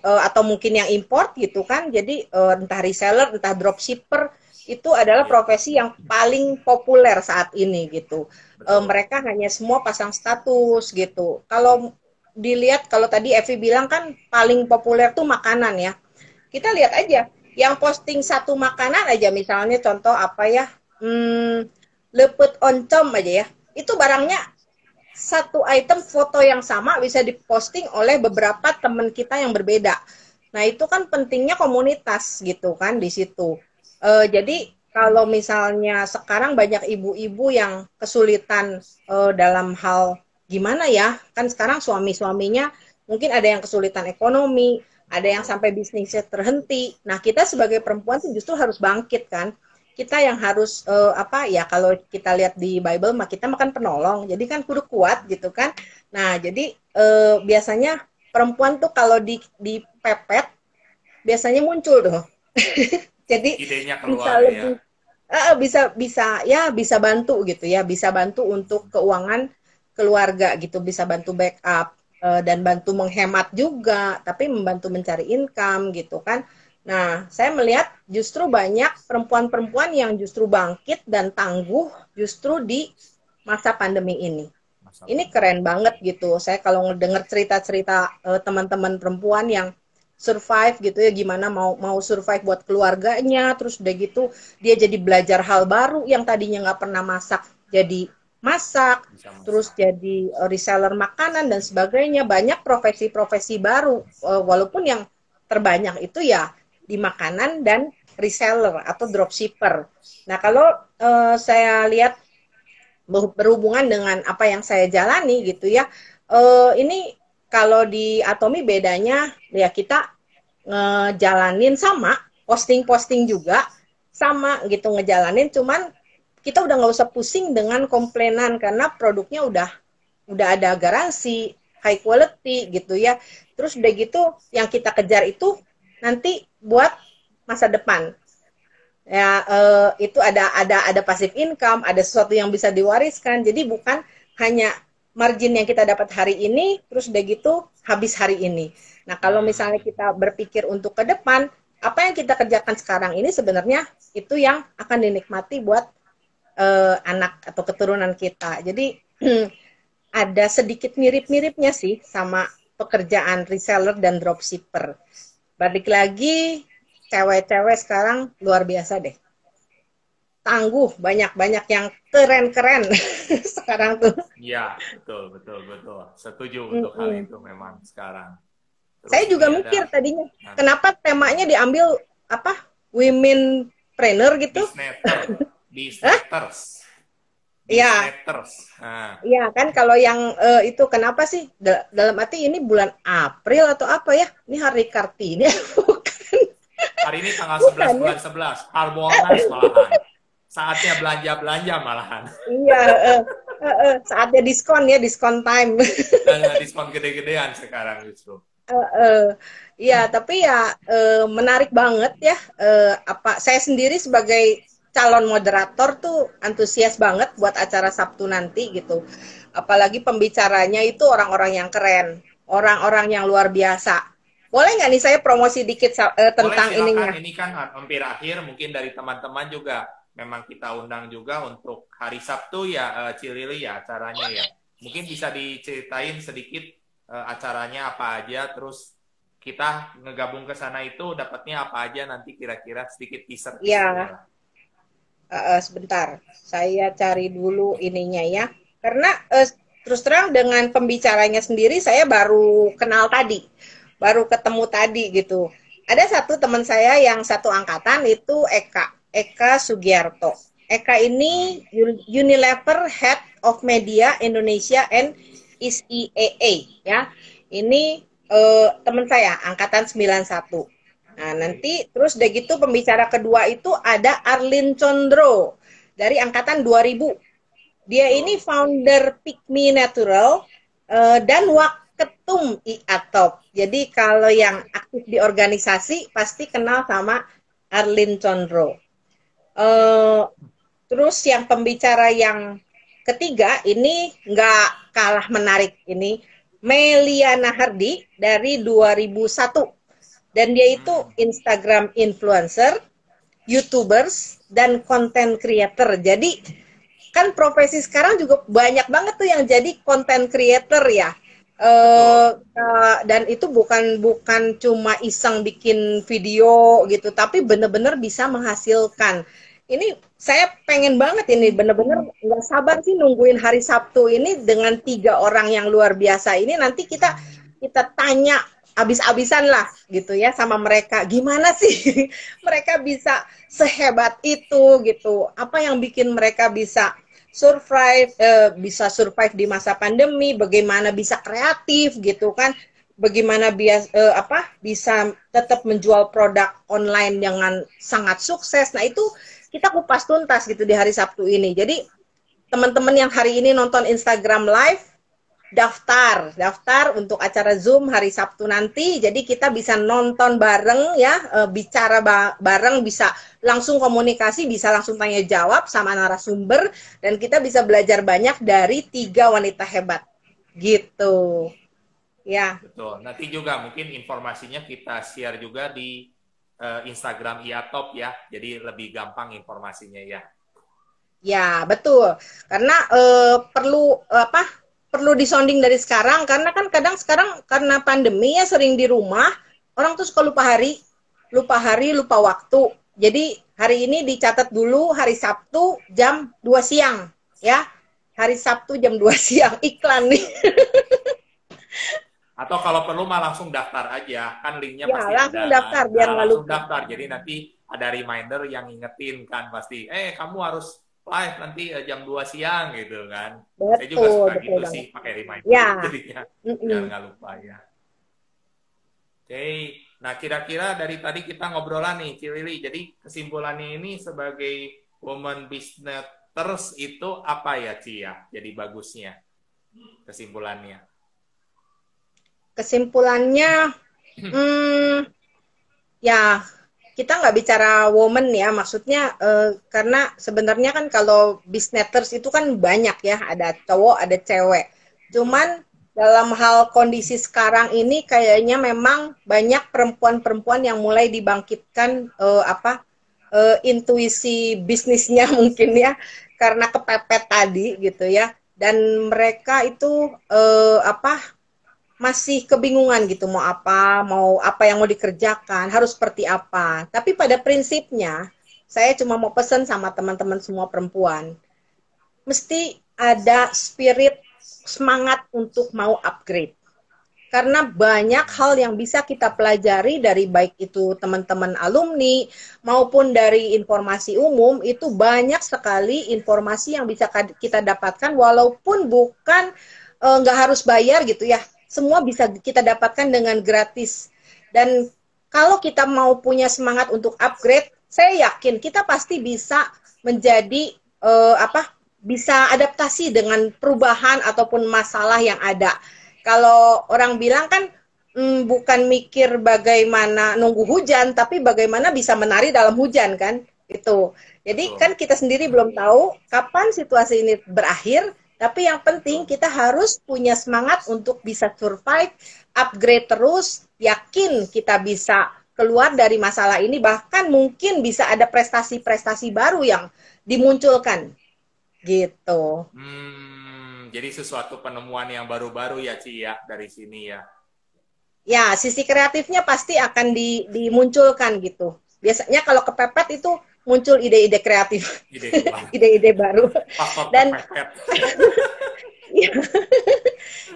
uh, atau mungkin yang import gitu kan. Jadi uh, entah reseller, entah dropshipper itu adalah profesi yang paling populer saat ini gitu. Uh, mereka hanya semua pasang status gitu. Kalau dilihat kalau tadi Evi bilang kan paling populer tuh makanan ya. Kita lihat aja yang posting satu makanan aja misalnya contoh apa ya? Hmm, lepet oncom aja ya. Itu barangnya satu item foto yang sama bisa diposting oleh beberapa teman kita yang berbeda. Nah, itu kan pentingnya komunitas gitu kan di situ. Uh, jadi kalau misalnya sekarang banyak ibu-ibu yang kesulitan uh, dalam hal gimana ya, kan sekarang suami-suaminya mungkin ada yang kesulitan ekonomi, ada yang sampai bisnisnya terhenti. Nah, kita sebagai perempuan tuh justru harus bangkit kan? Kita yang harus uh, apa ya kalau kita lihat di Bible mah kita makan penolong. Jadi kan kudu kuat gitu kan. Nah jadi uh, biasanya perempuan tuh kalau di dipepet biasanya muncul tuh. Jadi idenya keluar bisa ya. lebih uh, bisa bisa ya bisa bantu gitu ya. Bisa bantu untuk keuangan keluarga gitu. Bisa bantu backup dan bantu menghemat juga tapi membantu mencari income gitu kan Nah, saya melihat justru banyak perempuan-perempuan yang justru bangkit dan tangguh justru di masa pandemi ini. Masa ini keren banget gitu. Saya kalau ngedenger cerita-cerita uh, teman-teman perempuan yang survive gitu ya gimana mau mau survive buat keluarganya terus udah gitu dia jadi belajar hal baru yang tadinya nggak pernah masak jadi masak, masak. terus jadi uh, reseller makanan dan sebagainya. Banyak profesi-profesi baru uh, walaupun yang terbanyak itu ya di makanan dan reseller atau dropshipper. Nah, kalau uh, saya lihat berhubungan dengan apa yang saya jalani gitu ya, uh, ini kalau di Atomi bedanya ya kita ngejalanin sama, posting-posting juga sama gitu ngejalanin, cuman kita udah nggak usah pusing dengan komplainan karena produknya udah udah ada garansi high quality gitu ya. Terus udah gitu yang kita kejar itu nanti buat masa depan. Ya uh, itu ada ada ada pasif income ada sesuatu yang bisa diwariskan. Jadi bukan hanya margin yang kita dapat hari ini terus udah gitu habis hari ini. Nah kalau misalnya kita berpikir untuk ke depan apa yang kita kerjakan sekarang ini sebenarnya itu yang akan dinikmati buat uh, anak atau keturunan kita. Jadi ada sedikit mirip-miripnya sih sama pekerjaan reseller dan dropshipper. Balik lagi, cewek-cewek sekarang luar biasa deh. Tangguh, banyak-banyak yang keren-keren sekarang tuh. Iya, betul, betul, betul. Setuju mm -hmm. untuk hal itu memang sekarang. Terus Saya juga mikir tadinya, nah. kenapa temanya diambil apa? Women trainer gitu? Business Iya. Iya kan kalau yang uh, itu kenapa sih dalam arti ini bulan April atau apa ya? Ini hari Kartini bukan? Hari ini tanggal bukan, 11 ya? bulan 11. Harbolnas malahan. Saatnya belanja-belanja malahan. Iya, uh, uh, uh, saatnya diskon ya, diskon time. Dan diskon gede-gedean sekarang justru. Uh, uh, iya, tapi ya uh, menarik banget ya. Uh, apa saya sendiri sebagai calon moderator tuh antusias banget buat acara Sabtu nanti gitu. Apalagi pembicaranya itu orang-orang yang keren, orang-orang yang luar biasa. Boleh nggak nih saya promosi dikit uh, tentang Boleh, ininya? Ini kan hampir akhir, mungkin dari teman-teman juga memang kita undang juga untuk hari Sabtu ya uh, Cilili ya acaranya ya. Mungkin bisa diceritain sedikit uh, acaranya apa aja, terus kita ngegabung ke sana itu dapatnya apa aja nanti kira-kira sedikit teaser. Iya uh, sebentar, saya cari dulu ininya ya. Karena uh, terus terang dengan pembicaranya sendiri saya baru kenal tadi, baru ketemu tadi gitu. Ada satu teman saya yang satu angkatan itu Eka, Eka Sugiarto. Eka ini Unilever Head of Media Indonesia and ISEAA ya. Ini uh, teman saya angkatan 91. Nah, nanti terus udah gitu pembicara kedua itu ada Arlin Condro dari angkatan 2000. Dia ini founder Pikmi Natural uh, dan waketum IATOP. Jadi kalau yang aktif di organisasi pasti kenal sama Arlin Condro. Uh, terus yang pembicara yang ketiga ini nggak kalah menarik ini Meliana Hardi dari 2001 dan dia itu Instagram influencer, YouTubers dan content creator. Jadi kan profesi sekarang juga banyak banget tuh yang jadi content creator ya. Uh, uh, dan itu bukan bukan cuma iseng bikin video gitu, tapi bener-bener bisa menghasilkan. Ini saya pengen banget ini bener-bener nggak sabar sih nungguin hari Sabtu ini dengan tiga orang yang luar biasa ini nanti kita kita tanya abis-abisan lah gitu ya sama mereka. Gimana sih? Mereka bisa sehebat itu gitu. Apa yang bikin mereka bisa survive eh, bisa survive di masa pandemi? Bagaimana bisa kreatif gitu kan? Bagaimana bias eh, apa bisa tetap menjual produk online dengan sangat sukses? Nah itu kita kupas tuntas gitu di hari Sabtu ini. Jadi teman-teman yang hari ini nonton Instagram live daftar, daftar untuk acara Zoom hari Sabtu nanti. Jadi kita bisa nonton bareng ya, e, bicara bareng, bisa langsung komunikasi, bisa langsung tanya jawab sama narasumber, dan kita bisa belajar banyak dari tiga wanita hebat. Gitu. Ya. Betul. Nanti juga mungkin informasinya kita share juga di uh, Instagram IATOP ya. Jadi lebih gampang informasinya ya. Ya, betul. Karena uh, perlu uh, apa? Perlu disonding dari sekarang karena kan kadang sekarang karena pandemi ya sering di rumah orang tuh suka lupa hari lupa hari lupa waktu. Jadi hari ini dicatat dulu hari Sabtu jam 2 siang ya. Hari Sabtu jam 2 siang iklan nih. Atau kalau perlu mah langsung daftar aja kan linknya ya, pasti langsung ada. daftar biar nah, nggak lupa. daftar. Jadi nanti ada reminder yang ingetin kan pasti eh kamu harus live nanti uh, jam 2 siang gitu kan. Betul, Saya juga suka betul gitu banget. sih pakai reminder ya. jadinya mm -mm. nggak lupa ya. Oke, okay. nah kira-kira dari tadi kita ngobrolan nih Cilili, jadi kesimpulannya ini sebagai woman business terus itu apa ya Ci ya? Jadi bagusnya kesimpulannya. Kesimpulannya, hmm, ya kita nggak bicara woman ya, maksudnya uh, karena sebenarnya kan kalau bisnetters itu kan banyak ya, ada cowok, ada cewek. Cuman dalam hal kondisi sekarang ini kayaknya memang banyak perempuan-perempuan yang mulai dibangkitkan uh, apa uh, intuisi bisnisnya mungkin ya karena kepepet tadi gitu ya dan mereka itu uh, apa masih kebingungan gitu mau apa mau apa yang mau dikerjakan harus seperti apa tapi pada prinsipnya saya cuma mau pesan sama teman-teman semua perempuan mesti ada spirit semangat untuk mau upgrade. Karena banyak hal yang bisa kita pelajari dari baik itu teman-teman alumni maupun dari informasi umum itu banyak sekali informasi yang bisa kita dapatkan walaupun bukan eh, nggak e, harus bayar gitu ya. Semua bisa kita dapatkan dengan gratis. Dan kalau kita mau punya semangat untuk upgrade, saya yakin kita pasti bisa menjadi e, apa bisa adaptasi dengan perubahan ataupun masalah yang ada. Kalau orang bilang kan hmm, bukan mikir bagaimana nunggu hujan, tapi bagaimana bisa menari dalam hujan kan? Itu. Jadi kan kita sendiri belum tahu kapan situasi ini berakhir, tapi yang penting kita harus punya semangat untuk bisa survive, upgrade terus, yakin kita bisa keluar dari masalah ini, bahkan mungkin bisa ada prestasi-prestasi baru yang dimunculkan Gitu. Hmm, jadi sesuatu penemuan yang baru-baru ya Ci ya dari sini ya. Ya, sisi kreatifnya pasti akan di, dimunculkan gitu. Biasanya kalau kepepet itu muncul ide-ide kreatif, ide-ide baru. Dan iya.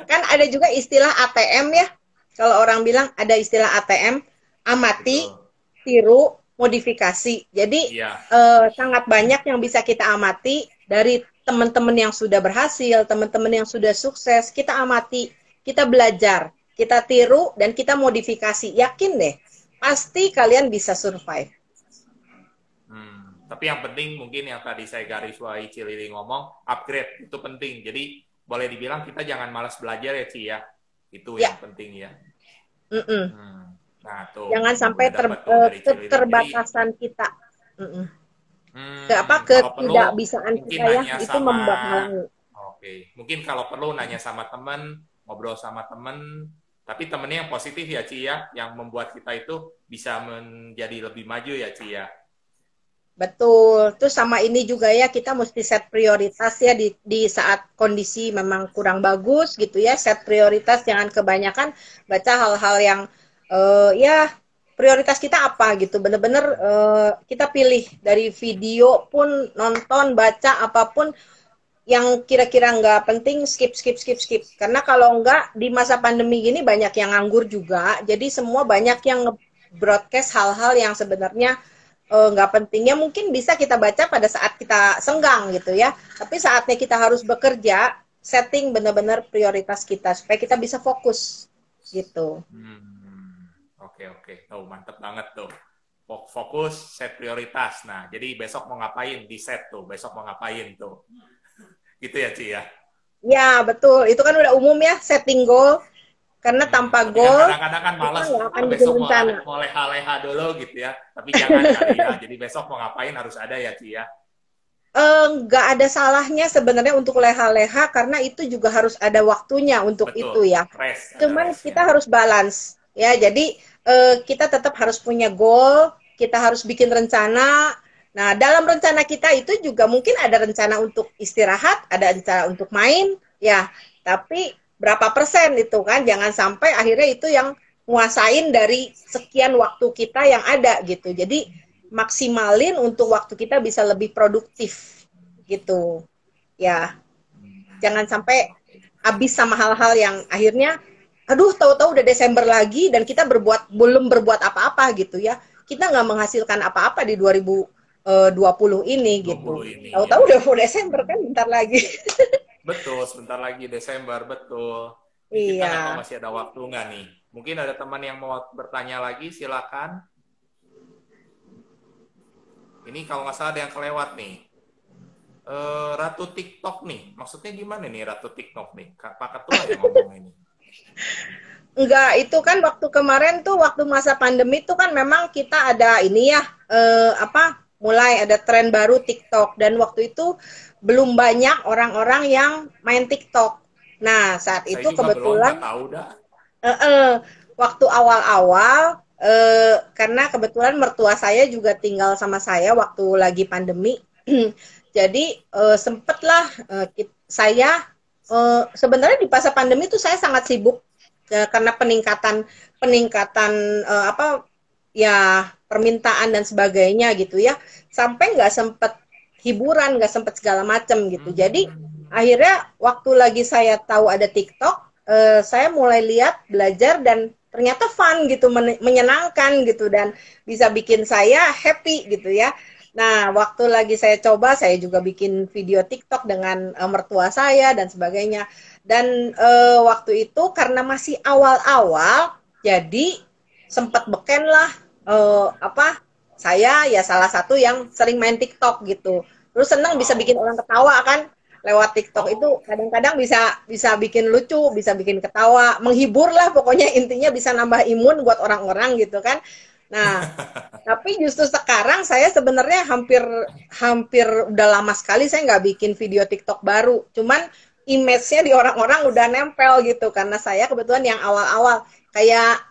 kan ada juga istilah ATM ya. Kalau orang bilang ada istilah ATM, amati, tiru, modifikasi. Jadi ya. eh, sangat banyak yang bisa kita amati dari teman-teman yang sudah berhasil, teman-teman yang sudah sukses, kita amati, kita belajar, kita tiru dan kita modifikasi. Yakin deh, pasti kalian bisa survive. Tapi yang penting mungkin yang tadi saya garis bawahi Cilili ngomong, upgrade itu penting. Jadi boleh dibilang kita jangan malas belajar ya Ci ya. Itu ya. yang penting ya. Mm -mm. Hmm. Nah, tuh. Jangan sampai ter, uh, keterbatasan Jadi, kita. Mm -mm. Hmm, ke apa ketidakbisaan kita ya itu sama, membahayangi. Oke, mungkin kalau perlu nanya sama teman, ngobrol sama teman, tapi temennya yang positif ya Ci ya, yang membuat kita itu bisa menjadi lebih maju ya Ci ya. Betul. Terus sama ini juga ya kita mesti set prioritas ya di di saat kondisi memang kurang bagus gitu ya. Set prioritas jangan kebanyakan baca hal-hal yang uh, ya prioritas kita apa gitu bener-bener uh, kita pilih dari video pun nonton baca apa pun yang kira-kira nggak penting skip skip skip skip karena kalau nggak di masa pandemi gini banyak yang nganggur juga jadi semua banyak yang broadcast hal-hal yang sebenarnya nggak uh, pentingnya mungkin bisa kita baca pada saat kita senggang gitu ya tapi saatnya kita harus bekerja setting benar-benar prioritas kita supaya kita bisa fokus gitu. Hmm Oke oke, oh mantep banget tuh. Fokus, set prioritas. Nah, jadi besok mau ngapain di set tuh? Besok mau ngapain tuh? gitu ya, Ci ya? Ya, betul. Itu kan udah umum ya, setting goal. Karena tanpa goal, kadang-kadang kan malas. Akan besok mau, mau leha-leha dulu gitu ya. Tapi jangan ya. Jadi besok mau ngapain harus ada ya, Ci ya? nggak uh, ada salahnya sebenarnya untuk leha-leha karena itu juga harus ada waktunya untuk Betul. itu ya. Rest, Cuman rest, kita ya. harus balance ya. Jadi uh, kita tetap harus punya goal, kita harus bikin rencana. Nah, dalam rencana kita itu juga mungkin ada rencana untuk istirahat, ada rencana untuk main, ya. Tapi berapa persen itu kan? Jangan sampai akhirnya itu yang nguasain dari sekian waktu kita yang ada gitu. Jadi maksimalin untuk waktu kita bisa lebih produktif gitu. Ya. Jangan sampai habis sama hal-hal yang akhirnya aduh tahu-tahu udah Desember lagi dan kita berbuat belum berbuat apa-apa gitu ya kita nggak menghasilkan apa-apa di 2020 eh, ini gitu tahu-tahu ya. udah mau Desember kan bentar lagi betul sebentar lagi Desember betul. Iya. kita masih ada waktu nggak nih? Mungkin ada teman yang mau bertanya lagi silakan. Ini kalau nggak salah ada yang kelewat nih. Uh, Ratu TikTok nih maksudnya gimana nih Ratu TikTok nih? Pak Ketua yang ngomong ini. Enggak, itu kan waktu kemarin tuh waktu masa pandemi tuh kan memang kita ada ini ya eh, apa mulai ada tren baru TikTok dan waktu itu belum banyak orang-orang yang main TikTok. Nah, saat Saya itu kebetulan belum, nggak tahu dah. eh, waktu awal-awal eh, karena kebetulan mertua saya juga tinggal sama saya waktu lagi pandemi. Jadi sempetlah eh, kit- saya eh, sebenarnya di masa pandemi itu saya sangat sibuk eh, karena peningkatan peningkatan eh, apa ya permintaan dan sebagainya gitu ya sampai nggak sempet hiburan nggak sempet segala macam gitu. Jadi akhirnya waktu lagi saya tahu ada TikTok, eh, saya mulai lihat, belajar dan ternyata fun gitu, men- menyenangkan gitu dan bisa bikin saya happy gitu ya. Nah, waktu lagi saya coba, saya juga bikin video TikTok dengan eh, mertua saya dan sebagainya. Dan eh, waktu itu karena masih awal-awal, jadi sempat beken lah eh, apa saya ya salah satu yang sering main TikTok gitu. Terus senang bisa bikin orang ketawa kan lewat TikTok itu kadang-kadang bisa bisa bikin lucu, bisa bikin ketawa, menghibur lah pokoknya intinya bisa nambah imun buat orang-orang gitu kan. Nah, tapi justru sekarang saya sebenarnya hampir hampir udah lama sekali saya nggak bikin video TikTok baru. Cuman image-nya di orang-orang udah nempel gitu karena saya kebetulan yang awal-awal kayak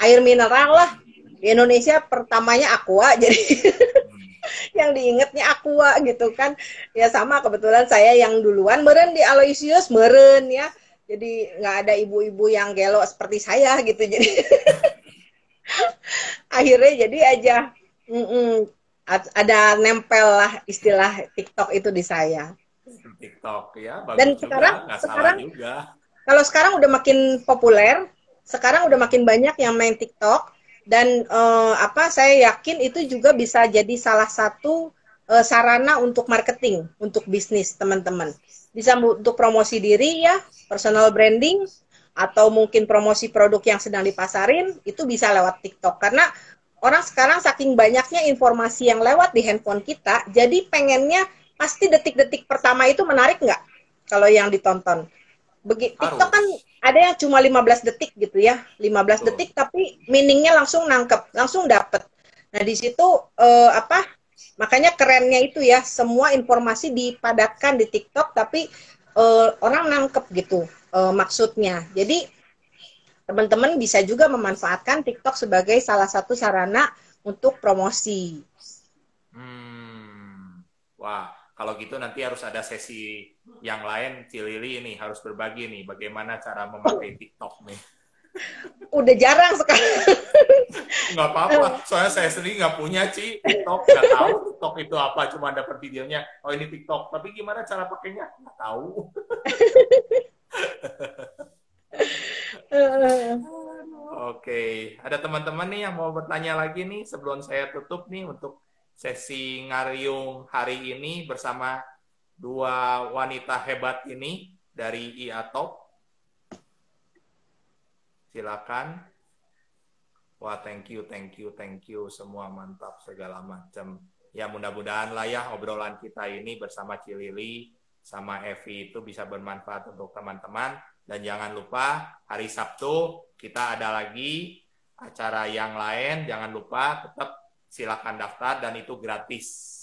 air mineral lah di Indonesia pertamanya Aqua jadi yang diingetnya Aqua gitu kan. Ya sama kebetulan saya yang duluan meren di Aloysius meren ya. Jadi nggak ada ibu-ibu yang gelo seperti saya gitu jadi akhirnya jadi aja mm-mm, ad- ada nempel lah istilah TikTok itu di saya. TikTok ya, bagus Dan juga, sekarang- sekarang- juga. kalau sekarang udah makin populer, sekarang udah makin banyak yang main TikTok dan eh, apa saya yakin itu juga bisa jadi salah satu eh, sarana untuk marketing, untuk bisnis teman-teman. Bisa untuk promosi diri ya, personal branding atau mungkin promosi produk yang sedang dipasarin itu bisa lewat TikTok karena orang sekarang saking banyaknya informasi yang lewat di handphone kita, jadi pengennya pasti detik-detik pertama itu menarik nggak kalau yang ditonton. Begi. TikTok kan ada yang cuma 15 detik gitu ya, 15 Betul. detik tapi meaningnya langsung nangkep, langsung dapet. Nah di situ eh, apa? Makanya kerennya itu ya, semua informasi dipadatkan di TikTok tapi eh, orang nangkep gitu eh, maksudnya. Jadi teman-teman bisa juga memanfaatkan TikTok sebagai salah satu sarana untuk promosi. Hmm. Wah, kalau gitu nanti harus ada sesi yang lain, Cilili ini harus berbagi nih bagaimana cara memakai TikTok nih. Udah jarang sekarang. Nggak apa-apa, soalnya saya sendiri nggak punya Ci TikTok, nggak tahu TikTok itu apa, cuma dapat videonya, oh ini TikTok, tapi gimana cara pakainya? Nggak tahu. Oke, ada teman-teman nih yang mau bertanya lagi nih sebelum saya tutup nih untuk sesi ngariung hari ini bersama dua wanita hebat ini dari IATOP. Silakan. Wah, thank you, thank you, thank you semua mantap segala macam. Ya mudah-mudahan lah ya obrolan kita ini bersama Cilili sama Evi itu bisa bermanfaat untuk teman-teman dan jangan lupa hari Sabtu kita ada lagi acara yang lain. Jangan lupa tetap silakan daftar dan itu gratis.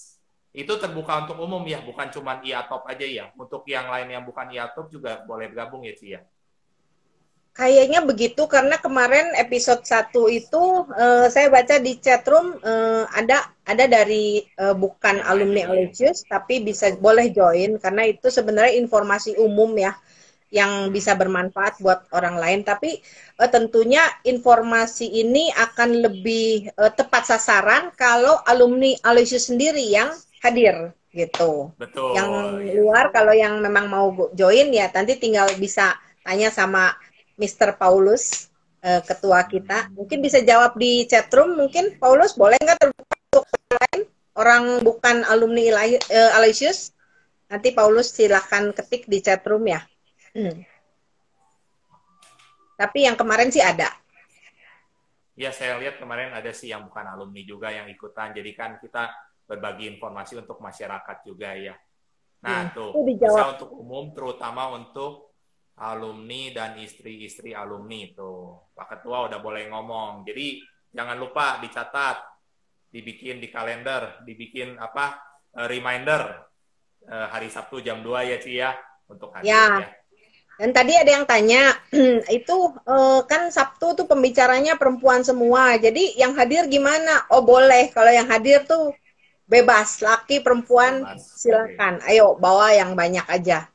Itu terbuka untuk umum ya, bukan cuma IATOP aja ya. Untuk yang lain yang bukan IATOP juga boleh bergabung ya, Ci ya. Kayaknya begitu karena kemarin episode 1 itu eh, saya baca di chatroom eh, ada ada dari eh, bukan alumni Aloysius tapi bisa boleh join karena itu sebenarnya informasi umum ya yang bisa bermanfaat buat orang lain tapi eh, tentunya informasi ini akan lebih eh, tepat sasaran kalau alumni Aloysius sendiri yang hadir gitu. Betul. yang iya. luar kalau yang memang mau join ya nanti tinggal bisa tanya sama Mr. Paulus eh, ketua kita mungkin bisa jawab di chatroom mungkin Paulus boleh nggak terbuka untuk orang lain orang bukan alumni Aloysius nanti Paulus silahkan ketik di chatroom ya Hmm. tapi yang kemarin sih ada Ya, saya lihat kemarin ada sih yang bukan alumni juga yang ikutan. Jadi kan kita berbagi informasi untuk masyarakat juga ya. Nah, Hmm, tuh itu bisa untuk umum terutama untuk alumni dan istri-istri alumni tuh. Pak Ketua udah boleh ngomong. Jadi jangan lupa dicatat, dibikin di kalender, dibikin apa? eh, reminder eh, hari Sabtu jam 2 ya, Ci ya, untuk hadir Ya. ya. Dan tadi ada yang tanya, itu eh, kan Sabtu tuh pembicaranya perempuan semua. Jadi yang hadir gimana? Oh boleh, kalau yang hadir tuh bebas, laki perempuan Bebas. silakan. Ayo bawa yang banyak aja.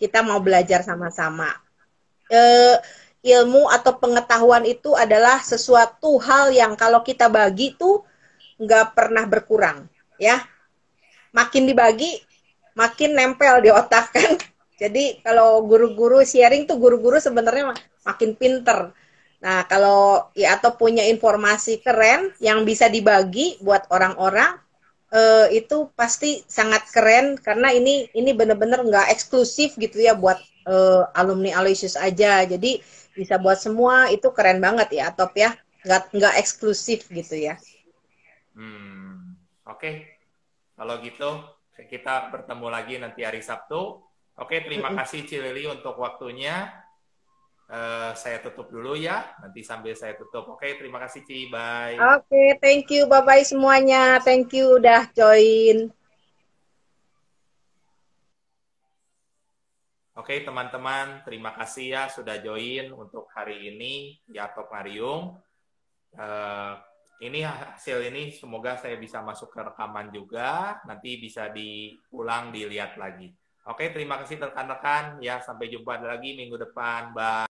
Kita mau belajar sama-sama. Eh, ilmu atau pengetahuan itu adalah sesuatu hal yang kalau kita bagi tuh nggak pernah berkurang, ya. Makin dibagi, makin nempel di otak kan. Jadi kalau guru-guru sharing tuh guru-guru sebenarnya mak- makin pinter. Nah, kalau ya atau punya informasi keren yang bisa dibagi buat orang-orang eh, itu pasti sangat keren karena ini ini bener-bener nggak eksklusif gitu ya buat eh, alumni Aloysius aja. Jadi bisa buat semua itu keren banget ya, Top ya. Nggak nggak eksklusif gitu ya. Hmm, oke. Kalau gitu kita bertemu lagi nanti hari Sabtu. Oke, terima kasih Cilili untuk waktunya. Eh, saya tutup dulu ya. Nanti sambil saya tutup. Oke, terima kasih Ci. Bye. Oke, thank you, bye-bye semuanya. Thank you udah join. Oke, teman-teman, terima kasih ya sudah join untuk hari ini di Atok Ngariung. Eh, ini hasil ini semoga saya bisa masuk ke rekaman juga. Nanti bisa diulang dilihat lagi. Oke, terima kasih rekan-rekan. Ya, sampai jumpa lagi minggu depan. Bye.